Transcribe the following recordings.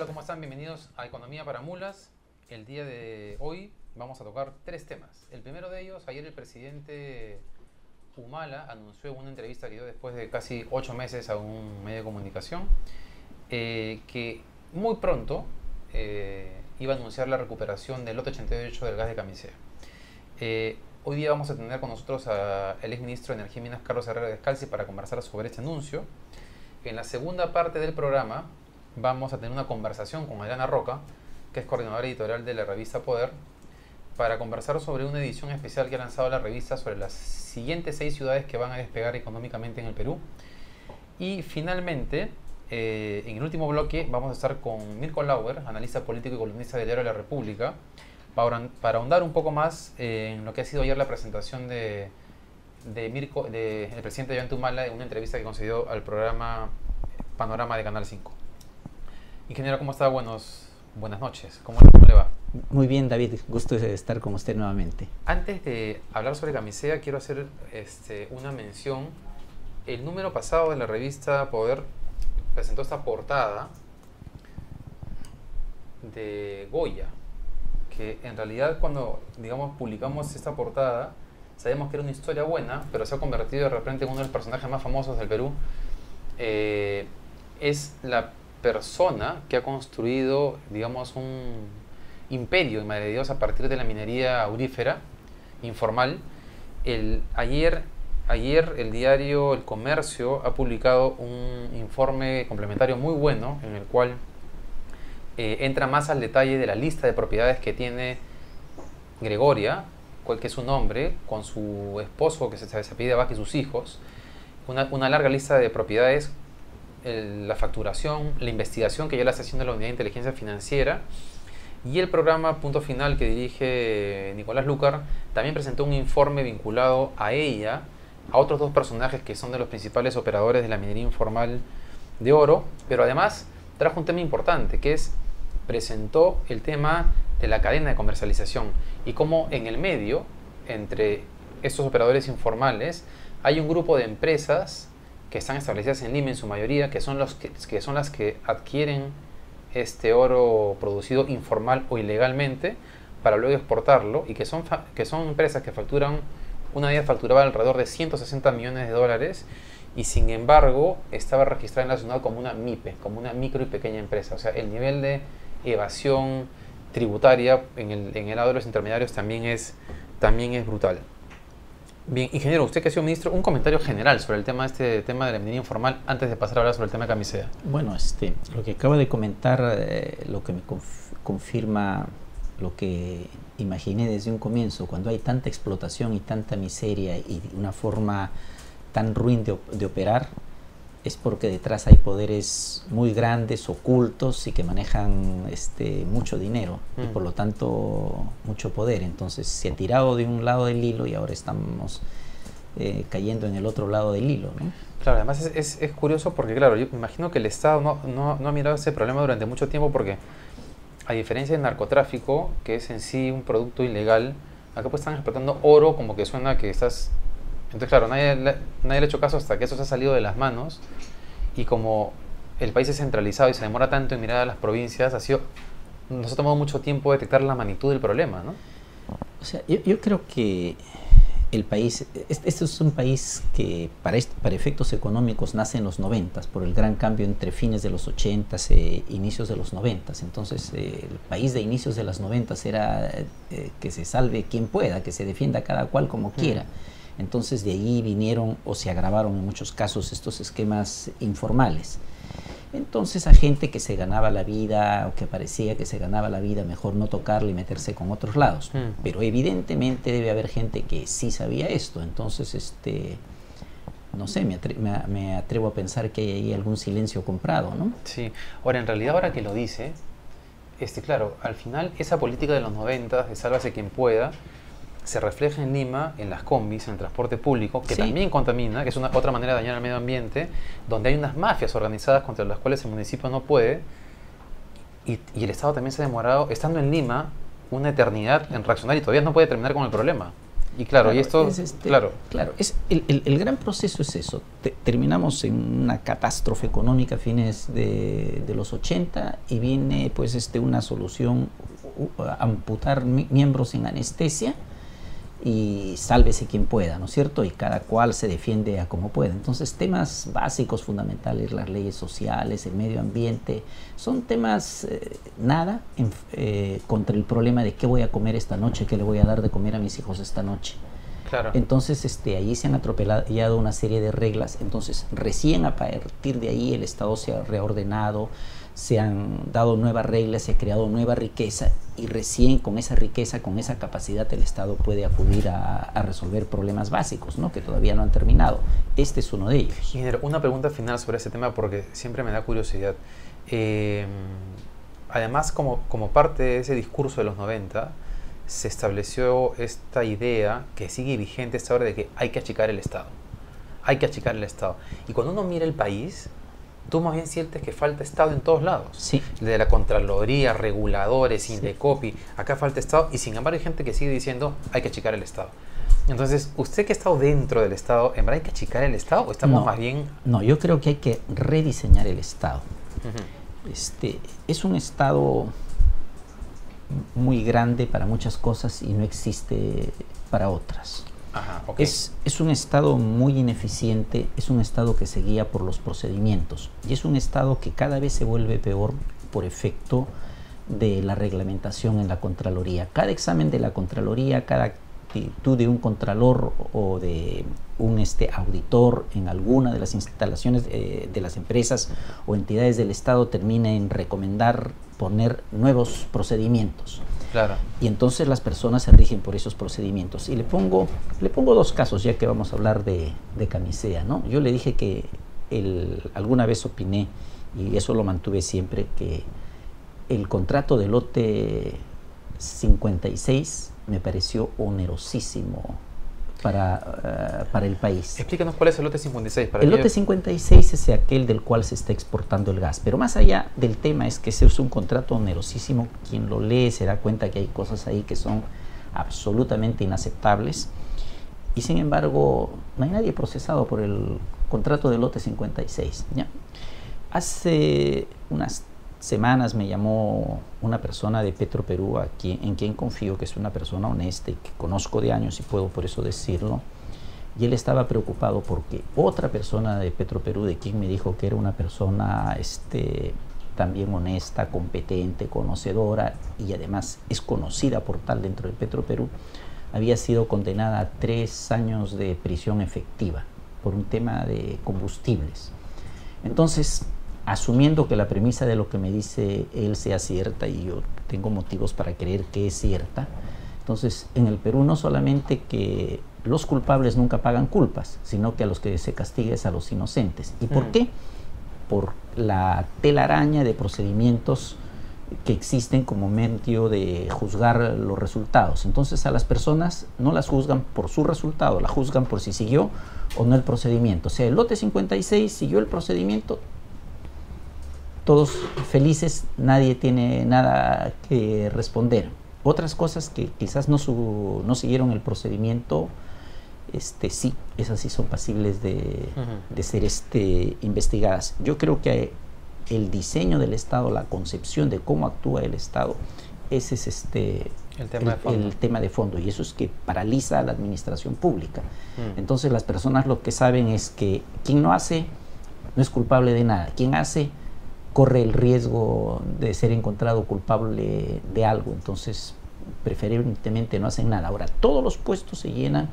Hola, ¿cómo están? Bienvenidos a Economía para Mulas. El día de hoy vamos a tocar tres temas. El primero de ellos, ayer el presidente Humala anunció en una entrevista que dio después de casi ocho meses a un medio de comunicación eh, que muy pronto eh, iba a anunciar la recuperación del lote 88 del gas de camisea. Eh, hoy día vamos a tener con nosotros al exministro de Energía y Minas, Carlos Herrera Descalzi, para conversar sobre este anuncio. En la segunda parte del programa vamos a tener una conversación con Adriana Roca, que es coordinadora editorial de la revista Poder, para conversar sobre una edición especial que ha lanzado la revista sobre las siguientes seis ciudades que van a despegar económicamente en el Perú. Y finalmente, eh, en el último bloque, vamos a estar con Mirko Lauer, analista político y columnista del Diario de la República, para, ahondar un poco más en lo que ha sido ayer la presentación de, de Mirko, de, el presidente Jan Tumala en una entrevista que concedió al programa Panorama de Canal 5. Ingeniero, ¿cómo está? Buenos, buenas noches. ¿Cómo, le va? Muy bien, David. Gusto de estar con usted nuevamente. Antes de hablar sobre camisea, quiero hacer este, una mención. El número pasado de la revista Poder presentó esta portada de Goya, que en realidad cuando, digamos, publicamos esta portada, sabemos que era una historia buena, pero se ha convertido de repente en uno de los personajes más famosos del Perú. Eh, es la persona que ha construido, digamos, un imperio en Madre de Dios a partir de la minería aurífera informal. El, ayer, ayer el diario El Comercio ha publicado un informe complementario muy bueno en el cual eh, entra más al detalle de la lista de propiedades que tiene Gregoria, cual es su nombre, con su esposo que se, se pide abajo y sus hijos. Una larga lista de propiedades la facturación, la investigación que ya la está haciendo la Unidad de Inteligencia Financiera. Y el programa Punto Final que dirige Nicolás Lucar también presentó un informe vinculado a ella, a otros dos personajes que son de los principales operadores de la minería informal de oro, pero además trajo un tema importante que es presentó el tema de la cadena de comercialización y cómo en el medio, entre estos operadores informales, hay un grupo de empresas que están establecidas en Lima en su mayoría, que son, los que, son las que adquieren este oro producido informal o ilegalmente para luego exportarlo y que son, que son empresas que facturan, una de ellas facturaba alrededor de 160 millones de dólares y sin embargo estaba registrada en la ciudad como una MIPE, como una micro y pequeña empresa. O sea, el nivel de evasión tributaria en el, en el lado de los intermediarios también es, también es brutal. Bien, ingeniero, usted que ha sido ministro, un comentario general sobre el tema este tema de la minería informal antes de pasar a hablar sobre el tema de camisea. Bueno, este, lo que acaba de comentar, eh, lo que me confirma lo que imaginé desde un comienzo, cuando hay tanta explotación y tanta miseria y una forma tan ruin de operar, es porque detrás hay poderes muy grandes, ocultos y que manejan este, mucho dinero y mm. por lo tanto mucho poder. Entonces se ha tirado de un lado del hilo y ahora estamos eh, cayendo en el otro lado del hilo. ¿no? Claro, además es, es, curioso porque, claro, yo me imagino que el Estado no, no, no ha mirado ese problema durante mucho tiempo porque, a diferencia del narcotráfico, que es en sí un producto ilegal, acá pues están explotando oro como que suena que estás entonces, claro, nadie, nadie le ha hecho caso hasta que eso se ha salido de las manos y como el país es centralizado y se demora tanto en mirar a las provincias, ha sido, nos ha tomado mucho tiempo detectar la magnitud del problema, ¿no? O sea, yo, creo que el país, este es un país que para, para efectos económicos nace en los 90 por el gran cambio entre fines de los 80 e inicios de los 90 Entonces, eh, el país de inicios de los 90 era eh, que se salve quien pueda, que se defienda cada cual como quiera. Entonces de ahí vinieron o se agravaron en muchos casos estos esquemas informales. Entonces a gente que se ganaba la vida o que parecía que se ganaba la vida, mejor no tocarle y meterse con otros lados. Mm. Pero evidentemente debe haber gente que sí sabía esto. Entonces, este, no sé, me, me, atrevo a pensar que hay ahí algún silencio comprado, ¿no? Sí. Ahora, en realidad, ahora que lo dice, este, claro, al final esa política de los 90, de sálvase quien pueda, se refleja en Lima, en las combis, en el transporte público, que también contamina, que es una otra manera de dañar el medio ambiente, donde hay unas mafias organizadas contra las cuales el municipio no puede, y, y el Estado también se ha demorado, estando en Lima, una eternidad en reaccionar y todavía no puede terminar con el problema. Y claro, y esto, este, claro. Claro, es, el, el, gran proceso es eso. terminamos en una catástrofe económica a fines de, de, los 80 y viene pues este, una solución, amputar miembros en anestesia y sálvese quien pueda, ¿no es cierto? Y cada cual se defiende a como puede. Entonces, temas básicos, fundamentales, las leyes sociales, el medio ambiente, son temas eh, nada eh, contra el problema de qué voy a comer esta noche, qué le voy a dar de comer a mis hijos esta noche. Claro. Entonces, este, allí se han atropellado una serie de reglas. Entonces, recién a partir de ahí el Estado se ha reordenado, se han dado nuevas reglas, se ha creado nueva riqueza y recién con esa riqueza, con esa capacidad el Estado puede acudir a, resolver problemas básicos, ¿no? que todavía no han terminado. Este es uno de ellos. Ingeniero, una pregunta final sobre ese tema porque siempre me da curiosidad. Eh, además, como, como parte de ese discurso de los 90, se estableció esta idea que sigue vigente esta hora de que hay que achicar el Estado. Hay que achicar el Estado. Y cuando uno mira el país, tú más bien sientes que falta Estado en todos lados. Sí. De la Contraloría, reguladores, Indecopi, acá falta Estado y sin embargo hay gente que sigue diciendo hay que achicar el Estado. Entonces, ¿usted que ha estado dentro del Estado, en verdad hay que achicar el Estado o estamos más bien...? No, yo creo que hay que rediseñar el Estado. este, es un Estado muy grande para muchas cosas y no existe para otras es, un Estado muy ineficiente, es un Estado que se guía por los procedimientos y es un Estado que cada vez se vuelve peor por efecto de la reglamentación en la Contraloría. Cada examen de la Contraloría, cada actitud de un contralor o de un este, auditor en alguna de las instalaciones de, de las empresas o entidades del Estado termina en recomendar poner nuevos procedimientos. Claro. Y entonces las personas se rigen por esos procedimientos. Y le pongo, le pongo dos casos, ya que vamos a hablar de, de camisea. ¿no? Yo le dije que el, alguna vez opiné, y eso lo mantuve siempre, que el contrato de lote 56 me pareció onerosísimo para, uh, para el país. Explícanos cuál es el lote 56. Para el lote 56 es aquel del cual se está exportando el gas, pero más allá del tema es que ese es un contrato onerosísimo, quien lo lee se da cuenta que hay cosas ahí que son absolutamente inaceptables y sin embargo no hay nadie procesado por el contrato del lote 56. ¿ya? Hace unas semanas me llamó una persona de Petro Perú en quien confío que es una persona honesta y que conozco de años y puedo por eso decirlo. Y él estaba preocupado porque otra persona de Petro Perú, de quien me dijo que era una persona este, también honesta, competente, conocedora y además es conocida por tal dentro de Petro Perú, había sido condenada a tres años de prisión efectiva por un tema de combustibles. Entonces, asumiendo que la premisa de lo que me dice él sea cierta y yo tengo motivos para creer que es cierta, entonces en el Perú no solamente que los culpables nunca pagan culpas, sino que a los que se castiga es a los inocentes. ¿Y por mm. qué? Por la telaraña de procedimientos que existen como medio de juzgar los resultados. Entonces a las personas no las juzgan por su resultado, la juzgan por si siguió o no el procedimiento. O sea, el lote 56 siguió el procedimiento, todos felices, nadie tiene nada que responder. Otras cosas que quizás no, no siguieron el procedimiento, este, sí, esas sí son pasibles de, de, ser este, investigadas. Yo creo que el diseño del Estado, la concepción de cómo actúa el Estado, ese es este, el tema, el, tema, de fondo y eso es que paraliza a la administración pública. Entonces las personas lo que saben es que quien no hace no es culpable de nada, quien hace corre el riesgo de ser encontrado culpable de algo, entonces preferentemente no hacen nada. Ahora, todos los puestos se llenan.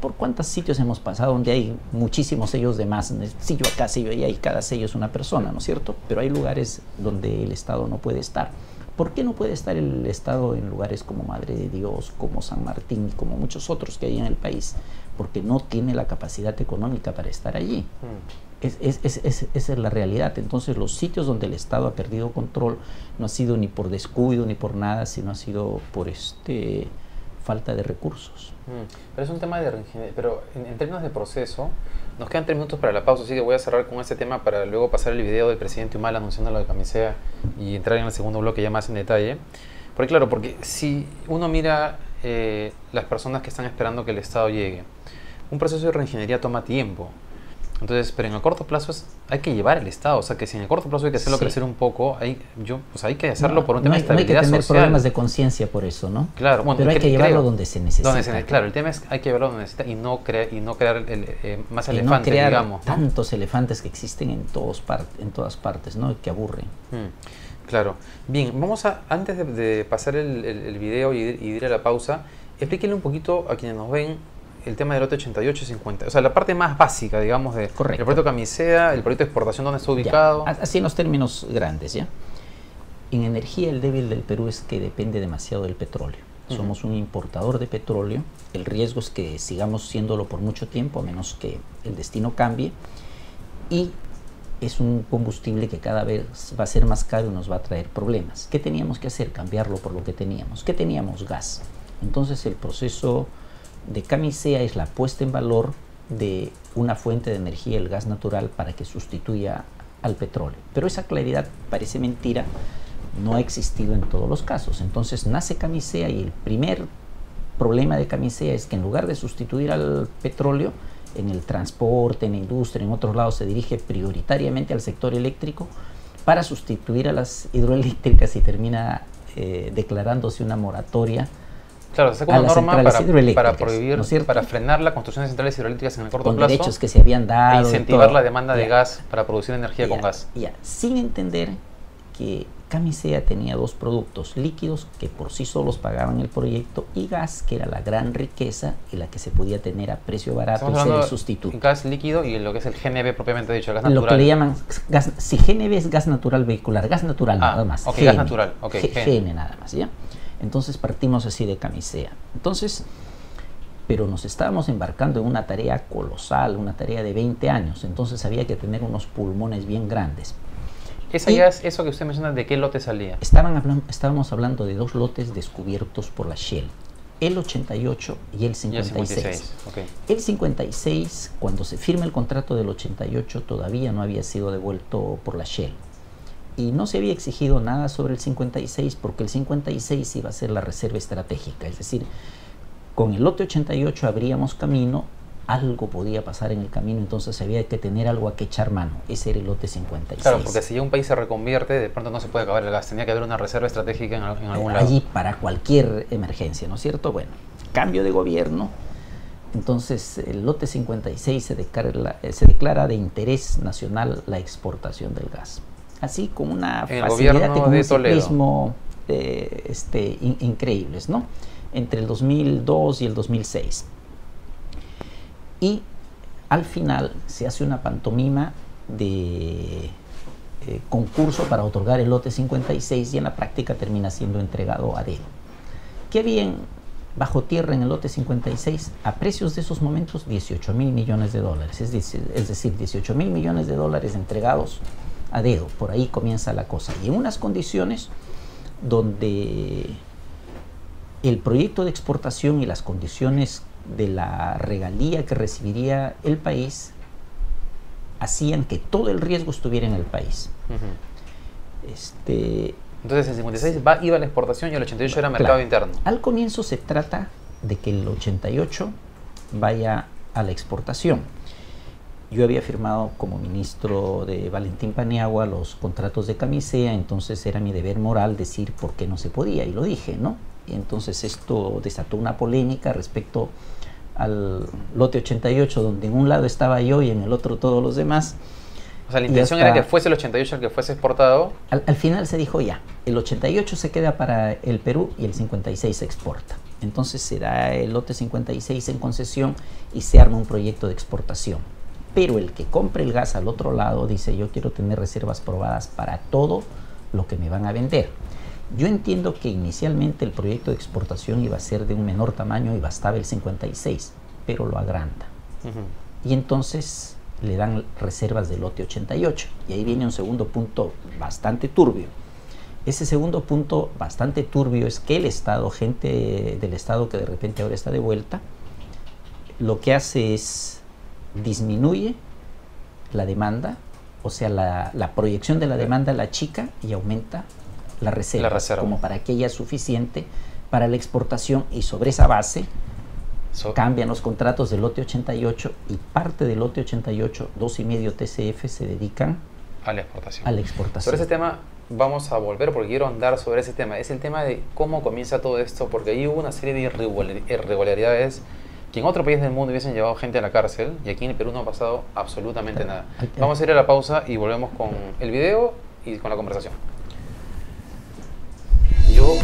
¿Por cuántos sitios hemos pasado donde hay muchísimos sellos de más? Sello acá, sello allá, y cada sello es una persona, ¿no es cierto? Pero hay lugares donde el Estado no puede estar. ¿Por qué no puede estar el Estado en lugares como Madre de Dios, como San Martín y como muchos otros que hay en el país? Porque no tiene la capacidad económica para estar allí. Mm. Es, es, es, esa es la realidad. Entonces los sitios donde el Estado ha perdido control no ha sido ni por descuido ni por nada, sino ha sido por este falta de recursos. Mm, pero es un tema de... Pero en, términos de proceso, nos quedan tres minutos para la pausa, así que voy a cerrar con este tema para luego pasar el video del presidente Humala anunciando de camisea y entrar en el segundo bloque ya más en detalle. Porque claro, porque si uno mira eh, las personas que están esperando que el Estado llegue. Un proceso de reingeniería toma tiempo. Entonces, pero en el corto plazo hay que llevar el Estado. O sea, que si en el corto plazo hay que hacerlo crecer un poco, hay, yo, pues hay que hacerlo por un tema de estabilidad No hay que tener problemas de conciencia por eso, ¿no? Claro, bueno, pero hay que llevarlo donde se necesita. claro, el tema es hay que llevarlo donde se necesita y no, crear, y no crear el, eh, más elefantes, no crear digamos. tantos elefantes que existen en, todos en todas partes, ¿no? Que aburren. Mm, claro. Bien, vamos a, antes de, pasar el, el, video y, y ir a la pausa, explíquenle un poquito a quienes nos ven el tema del lote 88 y 50. O sea, la parte más básica, digamos, de el proyecto Camisea, el proyecto de exportación, ¿dónde está ubicado? así en los términos grandes, ¿ya? En energía el débil del Perú es que depende demasiado del petróleo. Somos un importador de petróleo. El riesgo es que sigamos siéndolo por mucho tiempo, a menos que el destino cambie. Y es un combustible que cada vez va a ser más caro y nos va a traer problemas. ¿Qué teníamos que hacer? Cambiarlo por lo que teníamos. ¿Qué teníamos? Gas. Entonces el proceso de camisea es la puesta en valor de una fuente de energía, el gas natural, para que sustituya al petróleo. Pero esa claridad parece mentira, no ha existido en todos los casos. Entonces nace camisea y el primer problema de camisea es que en lugar de sustituir al petróleo, en el transporte, en la industria, en otros lados se dirige prioritariamente al sector eléctrico para sustituir a las hidroeléctricas y termina eh, declarándose una moratoria Claro, se saca una norma para, prohibir, para frenar la construcción de centrales hidroeléctricas en el corto con plazo. derechos que se habían dado. E incentivar la demanda de gas para producir energía con gas. Ya, sin entender que Camisea tenía dos productos líquidos que por sí solos pagaban el proyecto y gas, que era la gran riqueza y la que se podía tener a precio barato y ser el sustituto. Gas líquido y lo que es el GNV propiamente dicho, gas natural. Lo que le llaman gas, si GNV es gas natural vehicular, gas natural ah, nada más. Ok, gas natural, ok. GN nada más, ¿ya? Entonces partimos así de camisea. Entonces, pero nos estábamos embarcando en una tarea colosal, una tarea de 20 años, entonces había que tener unos pulmones bien grandes. ¿Esa ya es eso que usted menciona, ¿de qué lote salía? Estaban estábamos hablando de dos lotes descubiertos por la Shell, el 88 y el 56. El 56, cuando se firma el contrato del 88, todavía no había sido devuelto por la Shell y no se había exigido nada sobre el 56 porque el 56 iba a ser la reserva estratégica, es decir, con el lote 88 abríamos camino, algo podía pasar en el camino, entonces había que tener algo a que echar mano, ese era el lote 56. Claro, porque si ya un país se reconvierte, de pronto no se puede acabar el gas, tenía que haber una reserva estratégica en, algún lado. Allí para cualquier emergencia, ¿no es cierto? Bueno, cambio de gobierno, entonces el lote 56 se declara, se declara de interés nacional la exportación del gas así con una facilidad y con un ciclismo eh, este, increíbles, ¿no? Entre el 2002 y el 2006. Y al final se hace una pantomima de eh, concurso para otorgar el lote 56 y en la práctica termina siendo entregado a dedo. Qué bien bajo tierra en el lote 56 a precios de esos momentos 18 mil millones de dólares, es decir, es decir 18 mil millones de dólares entregados a dedo. Por ahí comienza la cosa. Y en unas condiciones donde el proyecto de exportación y las condiciones de la regalía que recibiría el país hacían que todo el riesgo estuviera en el país. este, Entonces el 56 va, iba a la exportación y el 88 era mercado interno. Al comienzo se trata de que el 88 vaya a la exportación yo había firmado como ministro de Valentín Paniagua los contratos de camisea, entonces era mi deber moral decir por qué no se podía, y lo dije, ¿no? Y entonces esto desató una polémica respecto al lote 88, donde en un lado estaba yo y en el otro todos los demás. O sea, la intención era que fuese el 88 el que fuese exportado. Al, al, final se dijo ya, el 88 se queda para el Perú y el 56 se exporta. Entonces se da el lote 56 en concesión y se arma un proyecto de exportación pero el que compre el gas al otro lado dice yo quiero tener reservas probadas para todo lo que me van a vender. Yo entiendo que inicialmente el proyecto de exportación iba a ser de un menor tamaño y bastaba el 56, pero lo agranda. Y entonces le dan reservas del lote 88. Y ahí viene un segundo punto bastante turbio. Ese segundo punto bastante turbio es que el Estado, gente del Estado que de repente ahora está de vuelta, lo que hace es disminuye la demanda, o sea, la, proyección de la demanda la chica y aumenta la reserva, como para que haya suficiente para la exportación y sobre esa base cambian los contratos del lote 88 y parte del lote 88, 2,5 TCF, se dedican a la exportación. A la exportación. Sobre ese tema vamos a volver porque quiero andar sobre ese tema. Es el tema de cómo comienza todo esto, porque ahí hubo una serie de irregularidades que en otro país del mundo hubiesen llevado gente a la cárcel y aquí en el Perú no ha pasado absolutamente nada. Vamos a ir a la pausa y volvemos con el video y con la conversación. Yo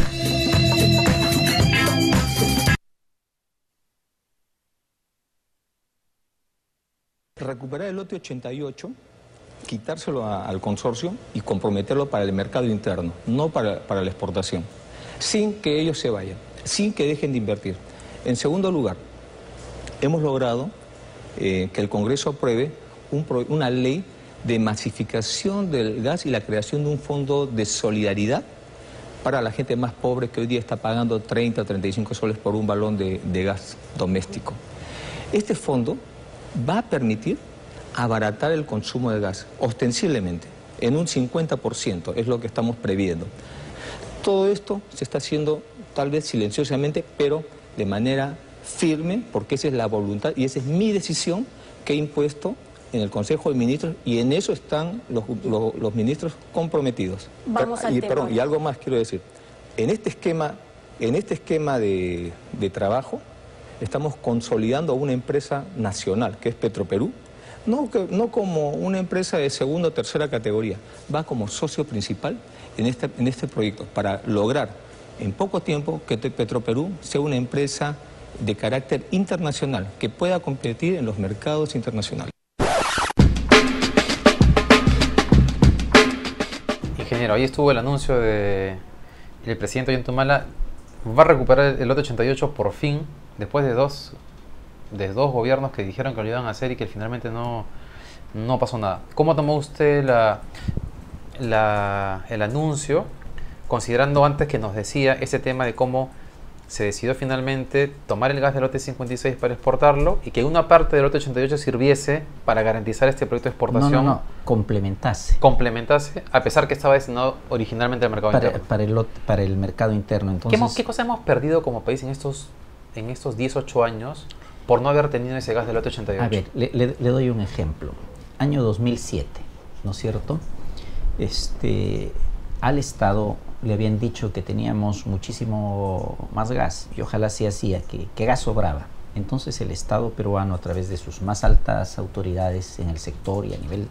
recuperar el lote 88, quitárselo al consorcio y comprometerlo para el mercado interno, no para, la exportación, sin que ellos se vayan, sin que dejen de invertir. En segundo lugar, hemos logrado eh, que el Congreso apruebe una ley de masificación del gas y la creación de un fondo de solidaridad para la gente más pobre que hoy día está pagando 30 o 35 soles por un balón de gas doméstico. Este fondo va a permitir abaratar el consumo de gas, ostensiblemente, en un 50%, es lo que estamos previendo. Todo esto se está haciendo tal vez silenciosamente, pero de manera firme, porque esa es la voluntad y esa es mi decisión que he impuesto en el Consejo de Ministros y en eso están los, ministros comprometidos. Vamos al y, tema. y algo más quiero decir. En este esquema, en este esquema de, de trabajo, estamos consolidando una empresa nacional, que es Petroperú, no, no como una empresa de segunda o tercera categoría, va como socio principal en este, en este proyecto para lograr en poco tiempo que Petroperú sea una empresa de carácter internacional, que pueda competir en los mercados internacionales. Ingeniero, ahí estuvo el anuncio de presidente Ollantumala, va a recuperar el lote 88 por fin después de dos, de dos gobiernos que dijeron que lo iban a hacer y que finalmente no, no pasó nada. ¿Cómo tomó usted la, la, el anuncio, considerando antes que nos decía ese tema de cómo se decidió finalmente tomar el gas del lote 56 para exportarlo y que una parte del lote 88 sirviese para garantizar este proyecto de exportación. No, no, no. complementase. Complementase, a pesar que estaba destinado originalmente al mercado para, interno. Para el, para el mercado interno. Entonces, ¿Qué, ¿Qué cosa hemos perdido como país en estos en estos 18 años por no haber tenido ese gas del lote 88? A ver, le, doy un ejemplo. Año 2007, ¿no es cierto? Este, al Estado le habían dicho que teníamos muchísimo más gas y ojalá se hacía, que, gas sobraba. Entonces el Estado peruano, a través de sus más altas autoridades en el sector y a nivel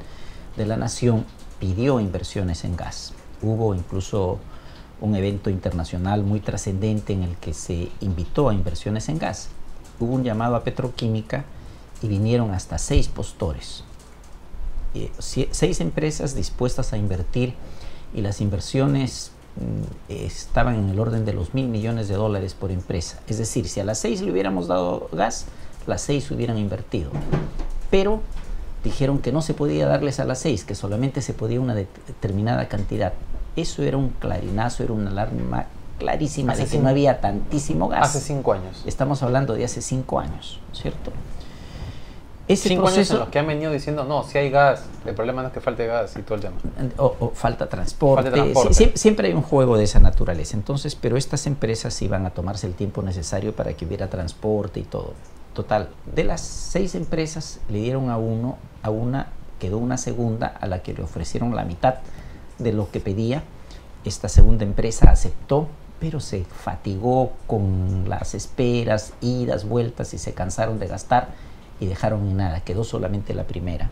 de la nación, pidió inversiones en gas. Hubo incluso un evento internacional muy trascendente en el que se invitó a inversiones en gas. Hubo un llamado a petroquímica y vinieron hasta seis postores, eh, seis empresas dispuestas a invertir y las inversiones estaban en el orden de los mil millones de dólares por empresa. Es decir, si a las seis le hubiéramos dado gas, las seis hubieran invertido. Pero dijeron que no se podía darles a las seis, que solamente se podía una determinada cantidad. Eso era un clarinazo, era una alarma clarísima de que no había tantísimo gas. Hace cinco años. Estamos hablando de hace cinco años, ¿cierto? Ese cinco años en los que han venido diciendo, no, si hay gas, el problema no es que falte gas y todo el tema. O, falta transporte. siempre hay un juego de esa naturaleza. Entonces, pero estas empresas iban a tomarse el tiempo necesario para que hubiera transporte y todo. Total, de las seis empresas le dieron a uno, a una quedó una segunda a la que le ofrecieron la mitad de lo que pedía. Esta segunda empresa aceptó, pero se fatigó con las esperas, idas, vueltas y se cansaron de gastar y dejaron en nada. Quedó solamente la primera.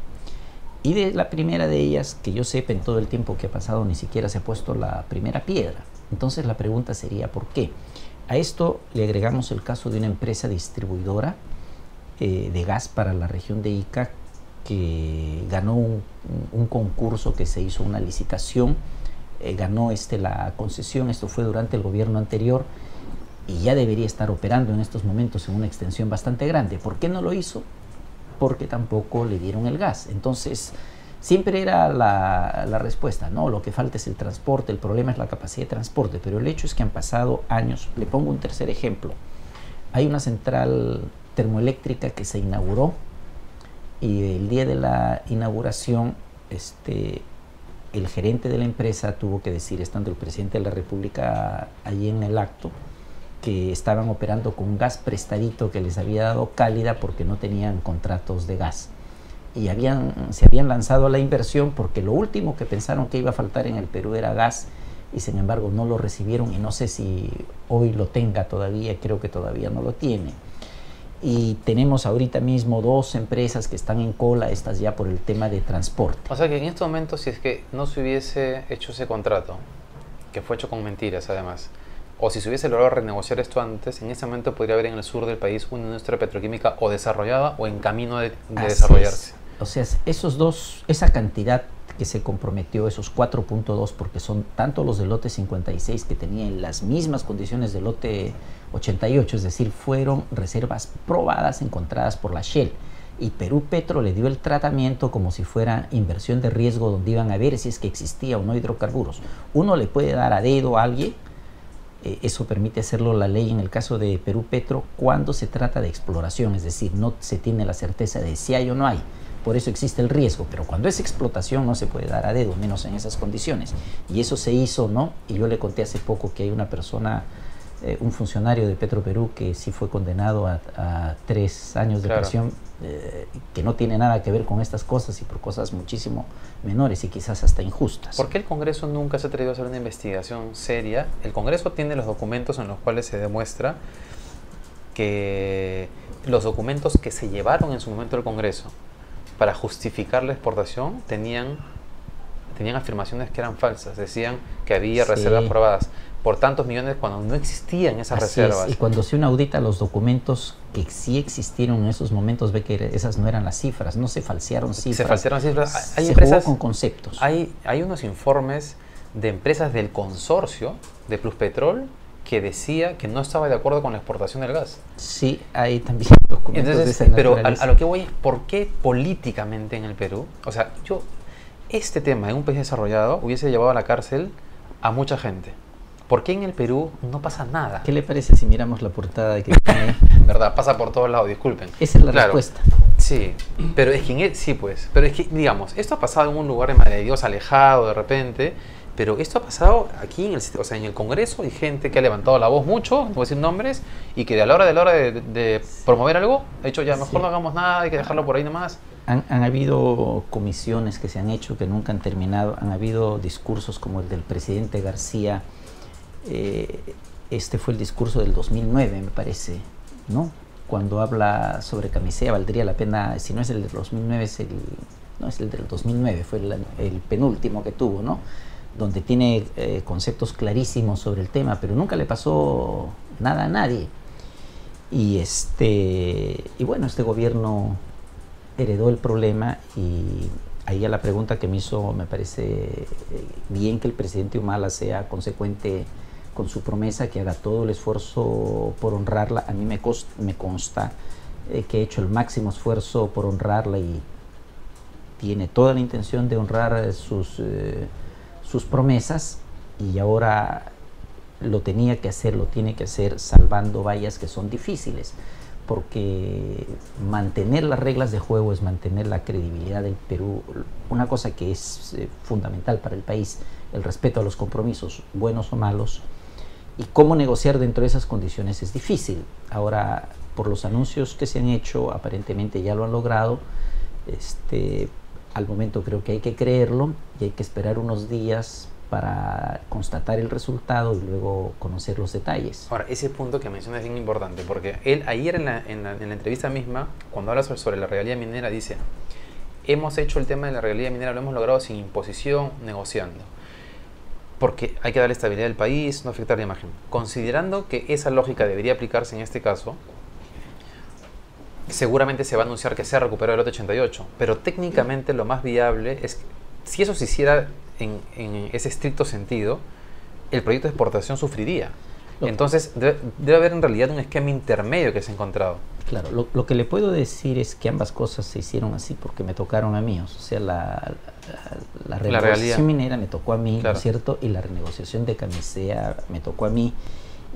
Y de la primera de ellas, que yo sepa en todo el tiempo que ha pasado, ni siquiera se ha puesto la primera piedra. Entonces la pregunta sería, ¿por qué? A esto le agregamos el caso de una empresa distribuidora eh, de gas para la región de Ica que ganó un, concurso que se hizo una licitación, eh, ganó este, la concesión, esto fue durante el gobierno anterior y ya debería estar operando en estos momentos en una extensión bastante grande. ¿Por qué no lo hizo? Porque tampoco le dieron el gas. Entonces, siempre era la, la, respuesta, no, lo que falta es el transporte, el problema es la capacidad de transporte, pero el hecho es que han pasado años. Le pongo un tercer ejemplo. Hay una central termoeléctrica que se inauguró y el día de la inauguración, este, el gerente de la empresa tuvo que decir, estando el presidente de la República allí en el acto, que estaban operando con gas prestadito que les había dado cálida porque no tenían contratos de gas. Y habían, se habían lanzado a la inversión porque lo último que pensaron que iba a faltar en el Perú era gas y sin embargo no lo recibieron y no sé si hoy lo tenga todavía, creo que todavía no lo tiene. Y tenemos ahorita mismo dos empresas que están en cola, estas ya por el tema de transporte. O sea que en este momento, si es que no se hubiese hecho ese contrato, que fue hecho con mentiras además, o si se hubiese logrado renegociar esto antes, en ese momento podría haber en el sur del país una industria petroquímica o desarrollada o en camino de, desarrollarse. O sea, esos dos, esa cantidad que se comprometió, esos 4.2, porque son tanto los del lote 56 que tenían las mismas condiciones del lote 88, es decir, fueron reservas probadas encontradas por la Shell. Y Perú Petro le dio el tratamiento como si fuera inversión de riesgo donde iban a ver si es que existía o no hidrocarburos. Uno le puede dar a dedo a alguien, eh, eso permite hacerlo la ley en el caso de Perú Petro cuando se trata de exploración, es decir, no se tiene la certeza de si hay o no hay por eso existe el riesgo, pero cuando es explotación no se puede dar a dedo, menos en esas condiciones. Y eso se hizo, ¿no? Y yo le conté hace poco que hay una persona, eh, un funcionario de Petro Perú que sí fue condenado a, tres años de prisión, eh, que no tiene nada que ver con estas cosas y por cosas muchísimo menores y quizás hasta injustas. ¿Por qué el Congreso nunca se ha atrevido a hacer una investigación seria? El Congreso tiene los documentos en los cuales se demuestra que los documentos que se llevaron en su momento al Congreso para justificar la exportación tenían, tenían afirmaciones que eran falsas. Decían que había reservas probadas por tantos millones cuando no existían esas reservas. Y cuando se una audita los documentos que sí existieron en esos momentos, ve que esas no eran las cifras, no se falsearon cifras. Se falsearon cifras. Hay se empresas, con conceptos. Hay, hay unos informes de empresas del consorcio de Pluspetrol que decía que no estaba de acuerdo con la exportación del gas. Sí, hay también documentos de esa Pero a, lo que voy, ¿por qué políticamente en el Perú? O sea, yo, este tema en un país desarrollado hubiese llevado a la cárcel a mucha gente. ¿Por qué en el Perú no pasa nada? ¿Qué le parece si miramos la portada que tiene? verdad, pasa por todos lados, disculpen. Esa es la respuesta. Sí, pero es que en sí pues, pero es que digamos, esto ha pasado en un lugar de Madre de Dios alejado de repente pero esto ha pasado aquí en el, o sea, en el Congreso. Hay gente que ha levantado la voz mucho, no voy a decir nombres, y que a la hora de la hora de, promover algo, ha dicho ya mejor no hagamos nada, hay que dejarlo por ahí nomás. Han, han, habido comisiones que se han hecho que nunca han terminado. Han habido discursos como el del presidente García. Eh, este fue el discurso del 2009, me parece, ¿no? Cuando habla sobre camisea, valdría la pena, si no es el del 2009, es el, no, es el del 2009, fue el, penúltimo que tuvo, ¿no? donde tiene eh, conceptos clarísimos sobre el tema, pero nunca le pasó nada a nadie. Y, este, y bueno, este gobierno heredó el problema y ahí a la pregunta que me hizo me parece eh, bien que el presidente Humala sea consecuente con su promesa, que haga todo el esfuerzo por honrarla. A mí me, consta eh, que ha hecho el máximo esfuerzo por honrarla y tiene toda la intención de honrar sus sus promesas y ahora lo tenía que hacer, lo tiene que hacer salvando vallas que son difíciles, porque mantener las reglas de juego es mantener la credibilidad del Perú, una cosa que es eh, fundamental para el país, el respeto a los compromisos, buenos o malos, y cómo negociar dentro de esas condiciones es difícil. Ahora, por los anuncios que se han hecho, aparentemente ya lo han logrado, este, al momento creo que hay que creerlo y hay que esperar unos días para constatar el resultado y luego conocer los detalles. Ahora, ese punto que mencionas es bien importante, porque él ayer en la, en la, entrevista misma, cuando habla sobre, la realidad minera, dice, hemos hecho el tema de la realidad minera, lo hemos logrado sin imposición, negociando. Porque hay que darle estabilidad al país, no afectar la imagen. Considerando que esa lógica debería aplicarse en este caso, seguramente se va a anunciar que se ha recuperado el lote 88, pero técnicamente lo más viable es, si eso se hiciera en, ese estricto sentido, el proyecto de exportación sufriría. Entonces debe, haber en realidad un esquema intermedio que se ha encontrado. Claro, lo, que le puedo decir es que ambas cosas se hicieron así porque me tocaron a mí, o sea, la, la, renegociación minera me tocó a mí, ¿no es cierto? Y la renegociación de camisea me tocó a mí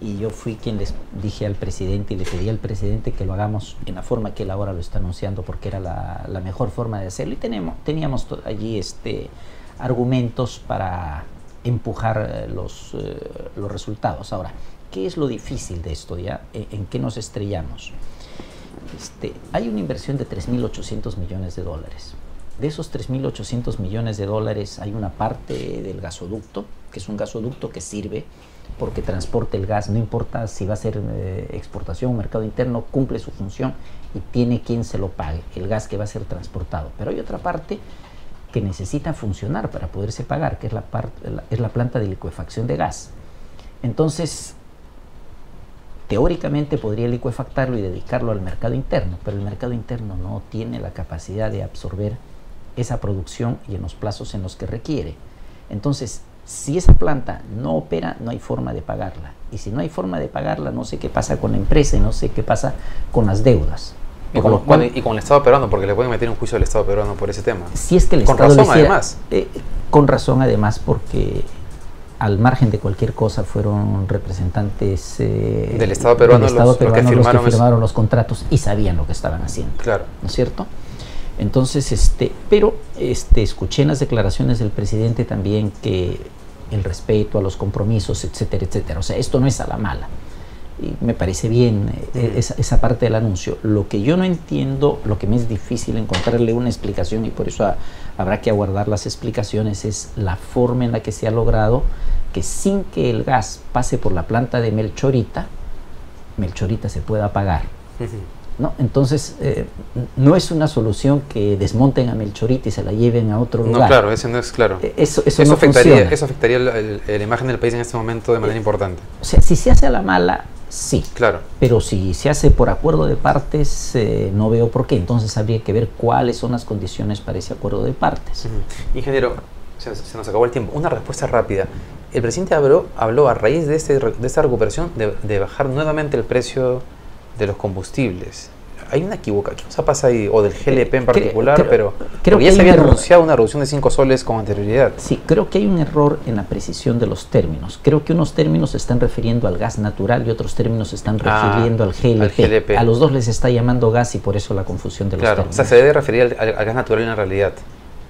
y yo fui quien les dije al presidente y le pedí al presidente que lo hagamos en la forma que él ahora lo está anunciando porque era la, la mejor forma de hacerlo y tenemos, teníamos allí este, argumentos para empujar eh, los, eh, los resultados. Ahora, ¿qué es lo difícil de esto? ¿ya? ¿En, qué nos estrellamos? Este, hay una inversión de 3.800 millones de dólares. De esos 3.800 millones de dólares hay una parte del gasoducto, que es un gasoducto que sirve porque transporta el gas, no importa si va a ser eh, exportación o mercado interno, cumple su función y tiene quien se lo pague, el gas que va a ser transportado. Pero hay otra parte que necesita funcionar para poderse pagar, que es la, es la planta de liquefacción de gas. Entonces, teóricamente podría liquefactarlo y dedicarlo al mercado interno, pero el mercado interno no tiene la capacidad de absorber esa producción y en los plazos en los que requiere. Entonces, si esa planta no opera, no hay forma de pagarla. Y si no hay forma de pagarla, no sé qué pasa con la empresa y no sé qué pasa con las deudas. Y con, y con, el Estado peruano, porque le pueden meter un juicio al Estado peruano por ese tema. Si es que el con razón, además. Eh, con razón, además, porque al margen de cualquier cosa fueron representantes eh, del Estado peruano, los, que firmaron, los contratos y sabían lo que estaban haciendo. Claro. ¿No es cierto? Entonces, este, pero este, escuché en las declaraciones del presidente también que el respeto a los compromisos, etcétera, etcétera. O sea, esto no es a la mala y me parece bien eh, esa, parte del anuncio. Lo que yo no entiendo, lo que me es difícil encontrarle una explicación y por eso habrá que aguardar las explicaciones, es la forma en la que se ha logrado que sin que el gas pase por la planta de Melchorita, Melchorita se pueda apagar. ¿no? Entonces, eh, no es una solución que desmonten a Melchorita y se la lleven a otro lugar. No, claro, eso no es claro. Eh, eso, eso, no afectaría, eso afectaría la imagen del país en este momento de manera importante. O sea, si se hace a la mala, Sí. Claro. Pero si se hace por acuerdo de partes, eh, no veo por qué. Entonces habría que ver cuáles son las condiciones para ese acuerdo de partes. Ingeniero, se, nos acabó el tiempo. Una respuesta rápida. El presidente habló, habló a raíz de, este, de esta recuperación de, de bajar nuevamente el precio de los combustibles hay una equivocación. ¿Qué cosa pasa ahí? O del GLP en particular, pero creo que ya se había anunciado una reducción de 5 soles con anterioridad. Sí, creo que hay un error en la precisión de los términos. Creo que unos términos se están refiriendo al gas natural y otros términos se están ah, refiriendo al, GLP. A los dos les está llamando gas y por eso la confusión de los claro, términos. O sea, se debe referir al, gas natural en la realidad.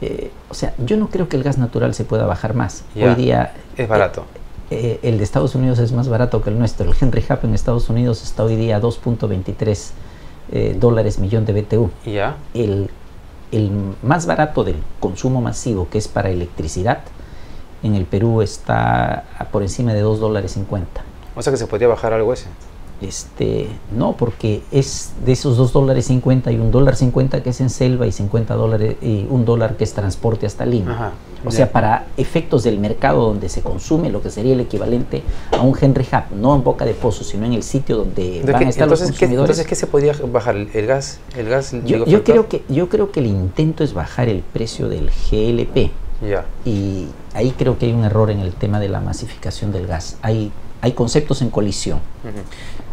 Eh, o sea, yo no creo que el gas natural se pueda bajar más. Hoy día... Es barato. Eh, eh, el de Estados Unidos es más barato que el nuestro. El Henry Hub en Estados Unidos está hoy día a 2.23 eh, dólares millón de BTU. ¿Ya? El, el más barato del consumo masivo, que es para electricidad, en el Perú está por encima de 2 dólares 50. O sea que se podría bajar algo ese. Este, no, porque es de esos 2 dólares 50 y un dólar 50 que es en selva y 50 dólares y un dólar que es transporte hasta Lima. o sea, para efectos del mercado donde se consume lo que sería el equivalente a un Henry Hub, no en boca de pozo, sino en el sitio donde van a estar entonces, los consumidores. entonces, ¿qué se podría bajar? ¿El gas? El gas yo, yo creo que, yo creo que el intento es bajar el precio del GLP. Ya. Y ahí creo que hay un error en el tema de la masificación del gas. Hay, hay conceptos en colisión.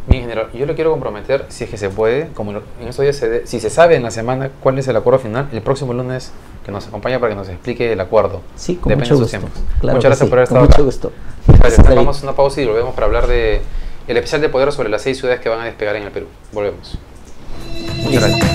Mi ingeniero, yo le quiero comprometer, si es que se puede, como en estos días, se si se sabe en la semana cuál es el acuerdo final, el próximo lunes que nos acompaña para que nos explique el acuerdo. Sí, con mucho gusto. Muchas gracias por haber estado mucho gusto. Gracias. Vamos a una pausa y volvemos para hablar de el especial de poder sobre las seis ciudades que van a despegar en el Perú. Volvemos. Muchas gracias.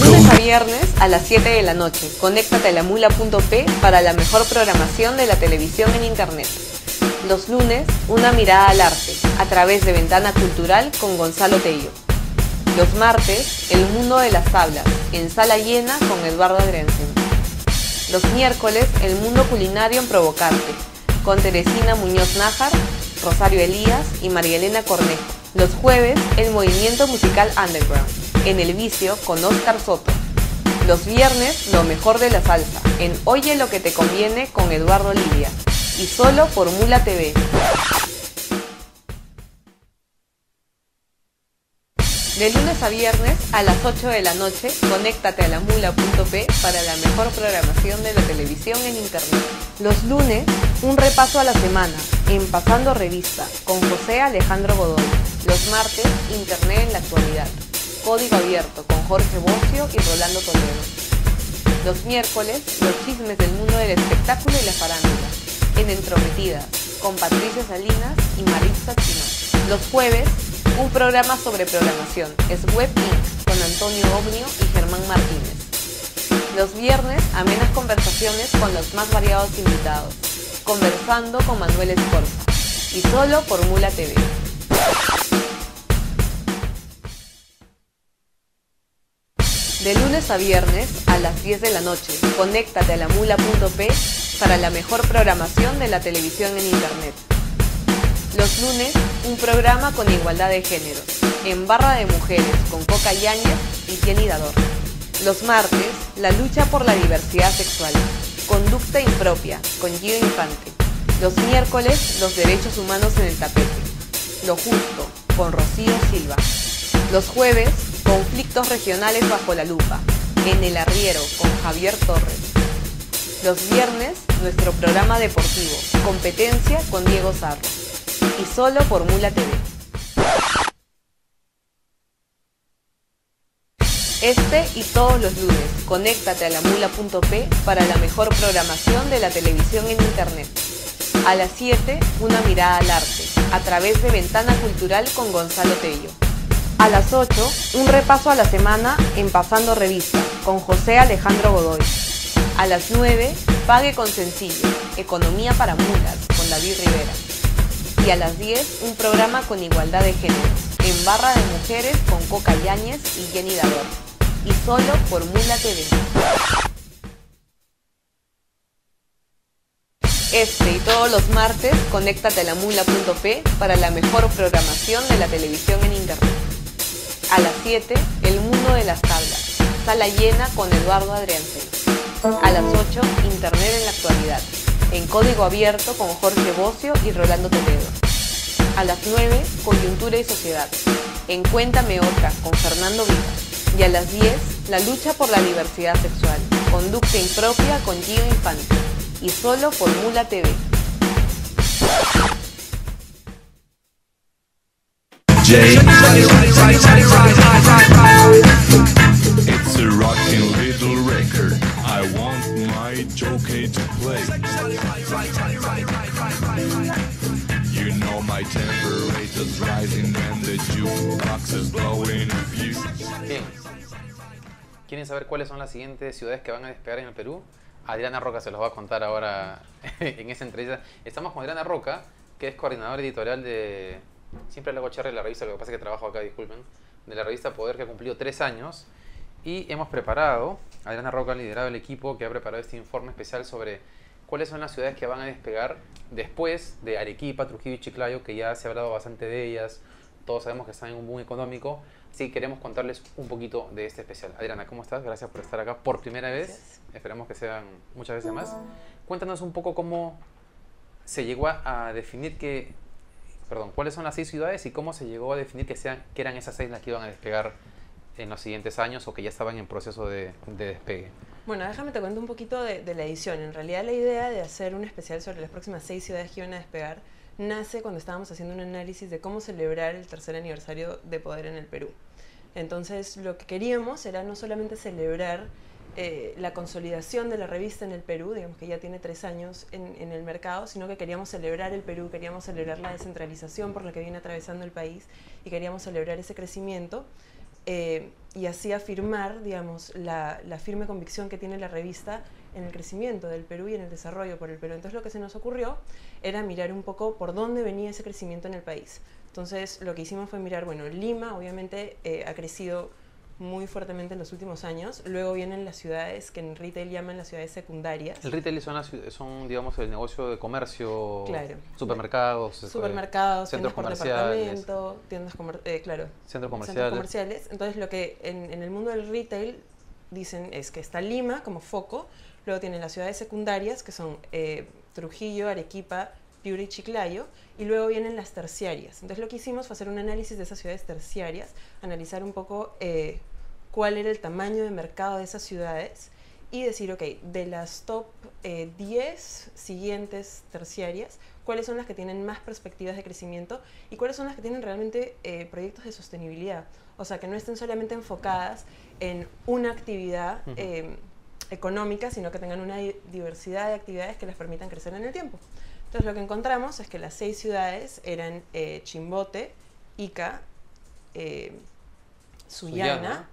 Lunes a viernes a las 7 de la noche, conéctate a la mula.p para la mejor programación de la televisión en internet. Los lunes, una mirada al arte, a través de Ventana Cultural con Gonzalo Tello. Los martes, El Mundo de las Tablas, en sala llena con Eduardo Adrensen. Los miércoles, El Mundo Culinario en Provocarte, con Teresina Muñoz Nájar, Rosario Elías y María Elena Cornejo. Los jueves, el movimiento musical Underground, en El Vicio con Oscar Soto. Los viernes, lo mejor de la salsa, en Oye lo que te conviene con Eduardo Lidia. Y solo por Mula TV. De lunes a viernes a las 8 de la noche, conéctate a la mula.p para la mejor programación de la televisión en internet. Los lunes, un repaso a la semana en Pasando Revista con José Alejandro Godoy. Los martes, Internet en la actualidad. Código Abierto con Jorge Bocio y Rolando Toledo. Los miércoles, los chismes del mundo del espectáculo y la farándula en Entrometida, con Patricia Salinas y Maritza Chino. Los jueves, un programa sobre programación, es Web con Antonio Ognio y Germán Martínez. Los viernes, amenas conversaciones con los más variados invitados, conversando con Manuel Escorza, y solo por Mula TV. De lunes a viernes a las 10 de la noche, conéctate a la mula.p para la mejor programación de la televisión en Internet. Los lunes, un programa con igualdad de género, en Barra de Mujeres con Coca Yáñez y Jenny Dador. Los martes, la lucha por la diversidad sexual, conducta impropia con Gio Infante. Los miércoles, los derechos humanos en el tapete. Lo justo con Rocío Silva. Los jueves, conflictos regionales bajo la lupa. En el arriero con Javier Torres. Los viernes, nuestro programa deportivo, competencia con Diego Sarro. Y solo por Mula TV. Este y todos los lunes, conéctate a la mula.p para la mejor programación de la televisión en Internet. A las 7, una mirada al arte, a través de Ventana Cultural con Gonzalo Tello. A las 8, un repaso a la semana en Pasando Revista, con José Alejandro Godoy. A las 9, Pague con Sencillo, Economía para Mulas, con David Rivera. Y a las 10, un programa con igualdad de género, en Barra de Mujeres con Coca Yáñez y Jenny Dador. Y solo por Mula TV. Este y todos los martes, conéctate a la mula.p para la mejor programación de la televisión en Internet. A las 7, El Mundo de las Tablas, sala llena con Eduardo Adriansen. A las 8, Internet en la actualidad, en código abierto con Jorge Bocio y Rolando Toledo. A las 9, Coyuntura y Sociedad, en Cuéntame Otra con Fernando Vivas. Y a las 10, La lucha por la diversidad sexual, conducta impropia con Gio Infante. Y solo por Mula TV. Bien. ¿Quieren saber cuáles son las siguientes ciudades que van a despegar en el Perú? Adriana Roca se los va a contar ahora en esa entrevista. Estamos con Adriana Roca, que es coordinadora editorial de... Siempre le hago cherry la revista, lo que pasa es que trabajo acá, disculpen. De la revista Poder, que ha cumplido tres años. Y hemos preparado, Adriana Roca ha liderado el equipo que ha preparado este informe especial sobre cuáles son las ciudades que van a despegar después de Arequipa, Trujillo y Chiclayo, que ya se ha hablado bastante de ellas. Todos sabemos que están en un boom económico. Así que queremos contarles un poquito de este especial. Adriana, ¿cómo estás? Gracias por estar acá por primera vez. Esperamos que sean muchas veces más. Cuéntanos un poco cómo se llegó a, a definir que, perdón, cuáles son las seis ciudades y cómo se llegó a definir que, sean, que eran esas seis las que iban a despegar en los siguientes años o que ya estaban en proceso de, de despegue. Bueno, déjame te cuento un poquito de, la edición. En realidad la idea de hacer un especial sobre las próximas seis ciudades que iban a despegar nace cuando estábamos haciendo un análisis de cómo celebrar el tercer aniversario de Poder en el Perú. Entonces lo que queríamos era no solamente celebrar eh, la consolidación de la revista en el Perú, digamos que ya tiene tres años en, en, el mercado, sino que queríamos celebrar el Perú, queríamos celebrar la descentralización por la que viene atravesando el país y queríamos celebrar ese crecimiento eh, y así afirmar, digamos, la, la, firme convicción que tiene la revista en el crecimiento del Perú y en el desarrollo por el Perú. Entonces lo que se nos ocurrió era mirar un poco por dónde venía ese crecimiento en el país. Entonces lo que hicimos fue mirar, bueno, Lima obviamente eh, ha crecido muy fuertemente en los últimos años. Luego vienen las ciudades que en retail llaman las ciudades secundarias. El retail son, son digamos, el negocio de comercio, claro. supermercados, supermercados, centros comerciales, por tiendas comer eh, claro, centros comerciales. centros comerciales. Entonces lo que en, en, el mundo del retail dicen es que está Lima como foco, luego tienen las ciudades secundarias que son eh, Trujillo, Arequipa, Piura y Chiclayo, y luego vienen las terciarias. Entonces lo que hicimos fue hacer un análisis de esas ciudades terciarias, analizar un poco eh, cuál era el tamaño de mercado de esas ciudades y decir, ok, de las top eh, 10 siguientes terciarias, cuáles son las que tienen más perspectivas de crecimiento y cuáles son las que tienen realmente eh, proyectos de sostenibilidad. O sea, que no estén solamente enfocadas en una actividad -huh. económica, sino que tengan una di- diversidad de actividades que les permitan crecer en el tiempo. Entonces lo que encontramos es que las seis ciudades eran eh, Chimbote, Ica, eh, Sullana,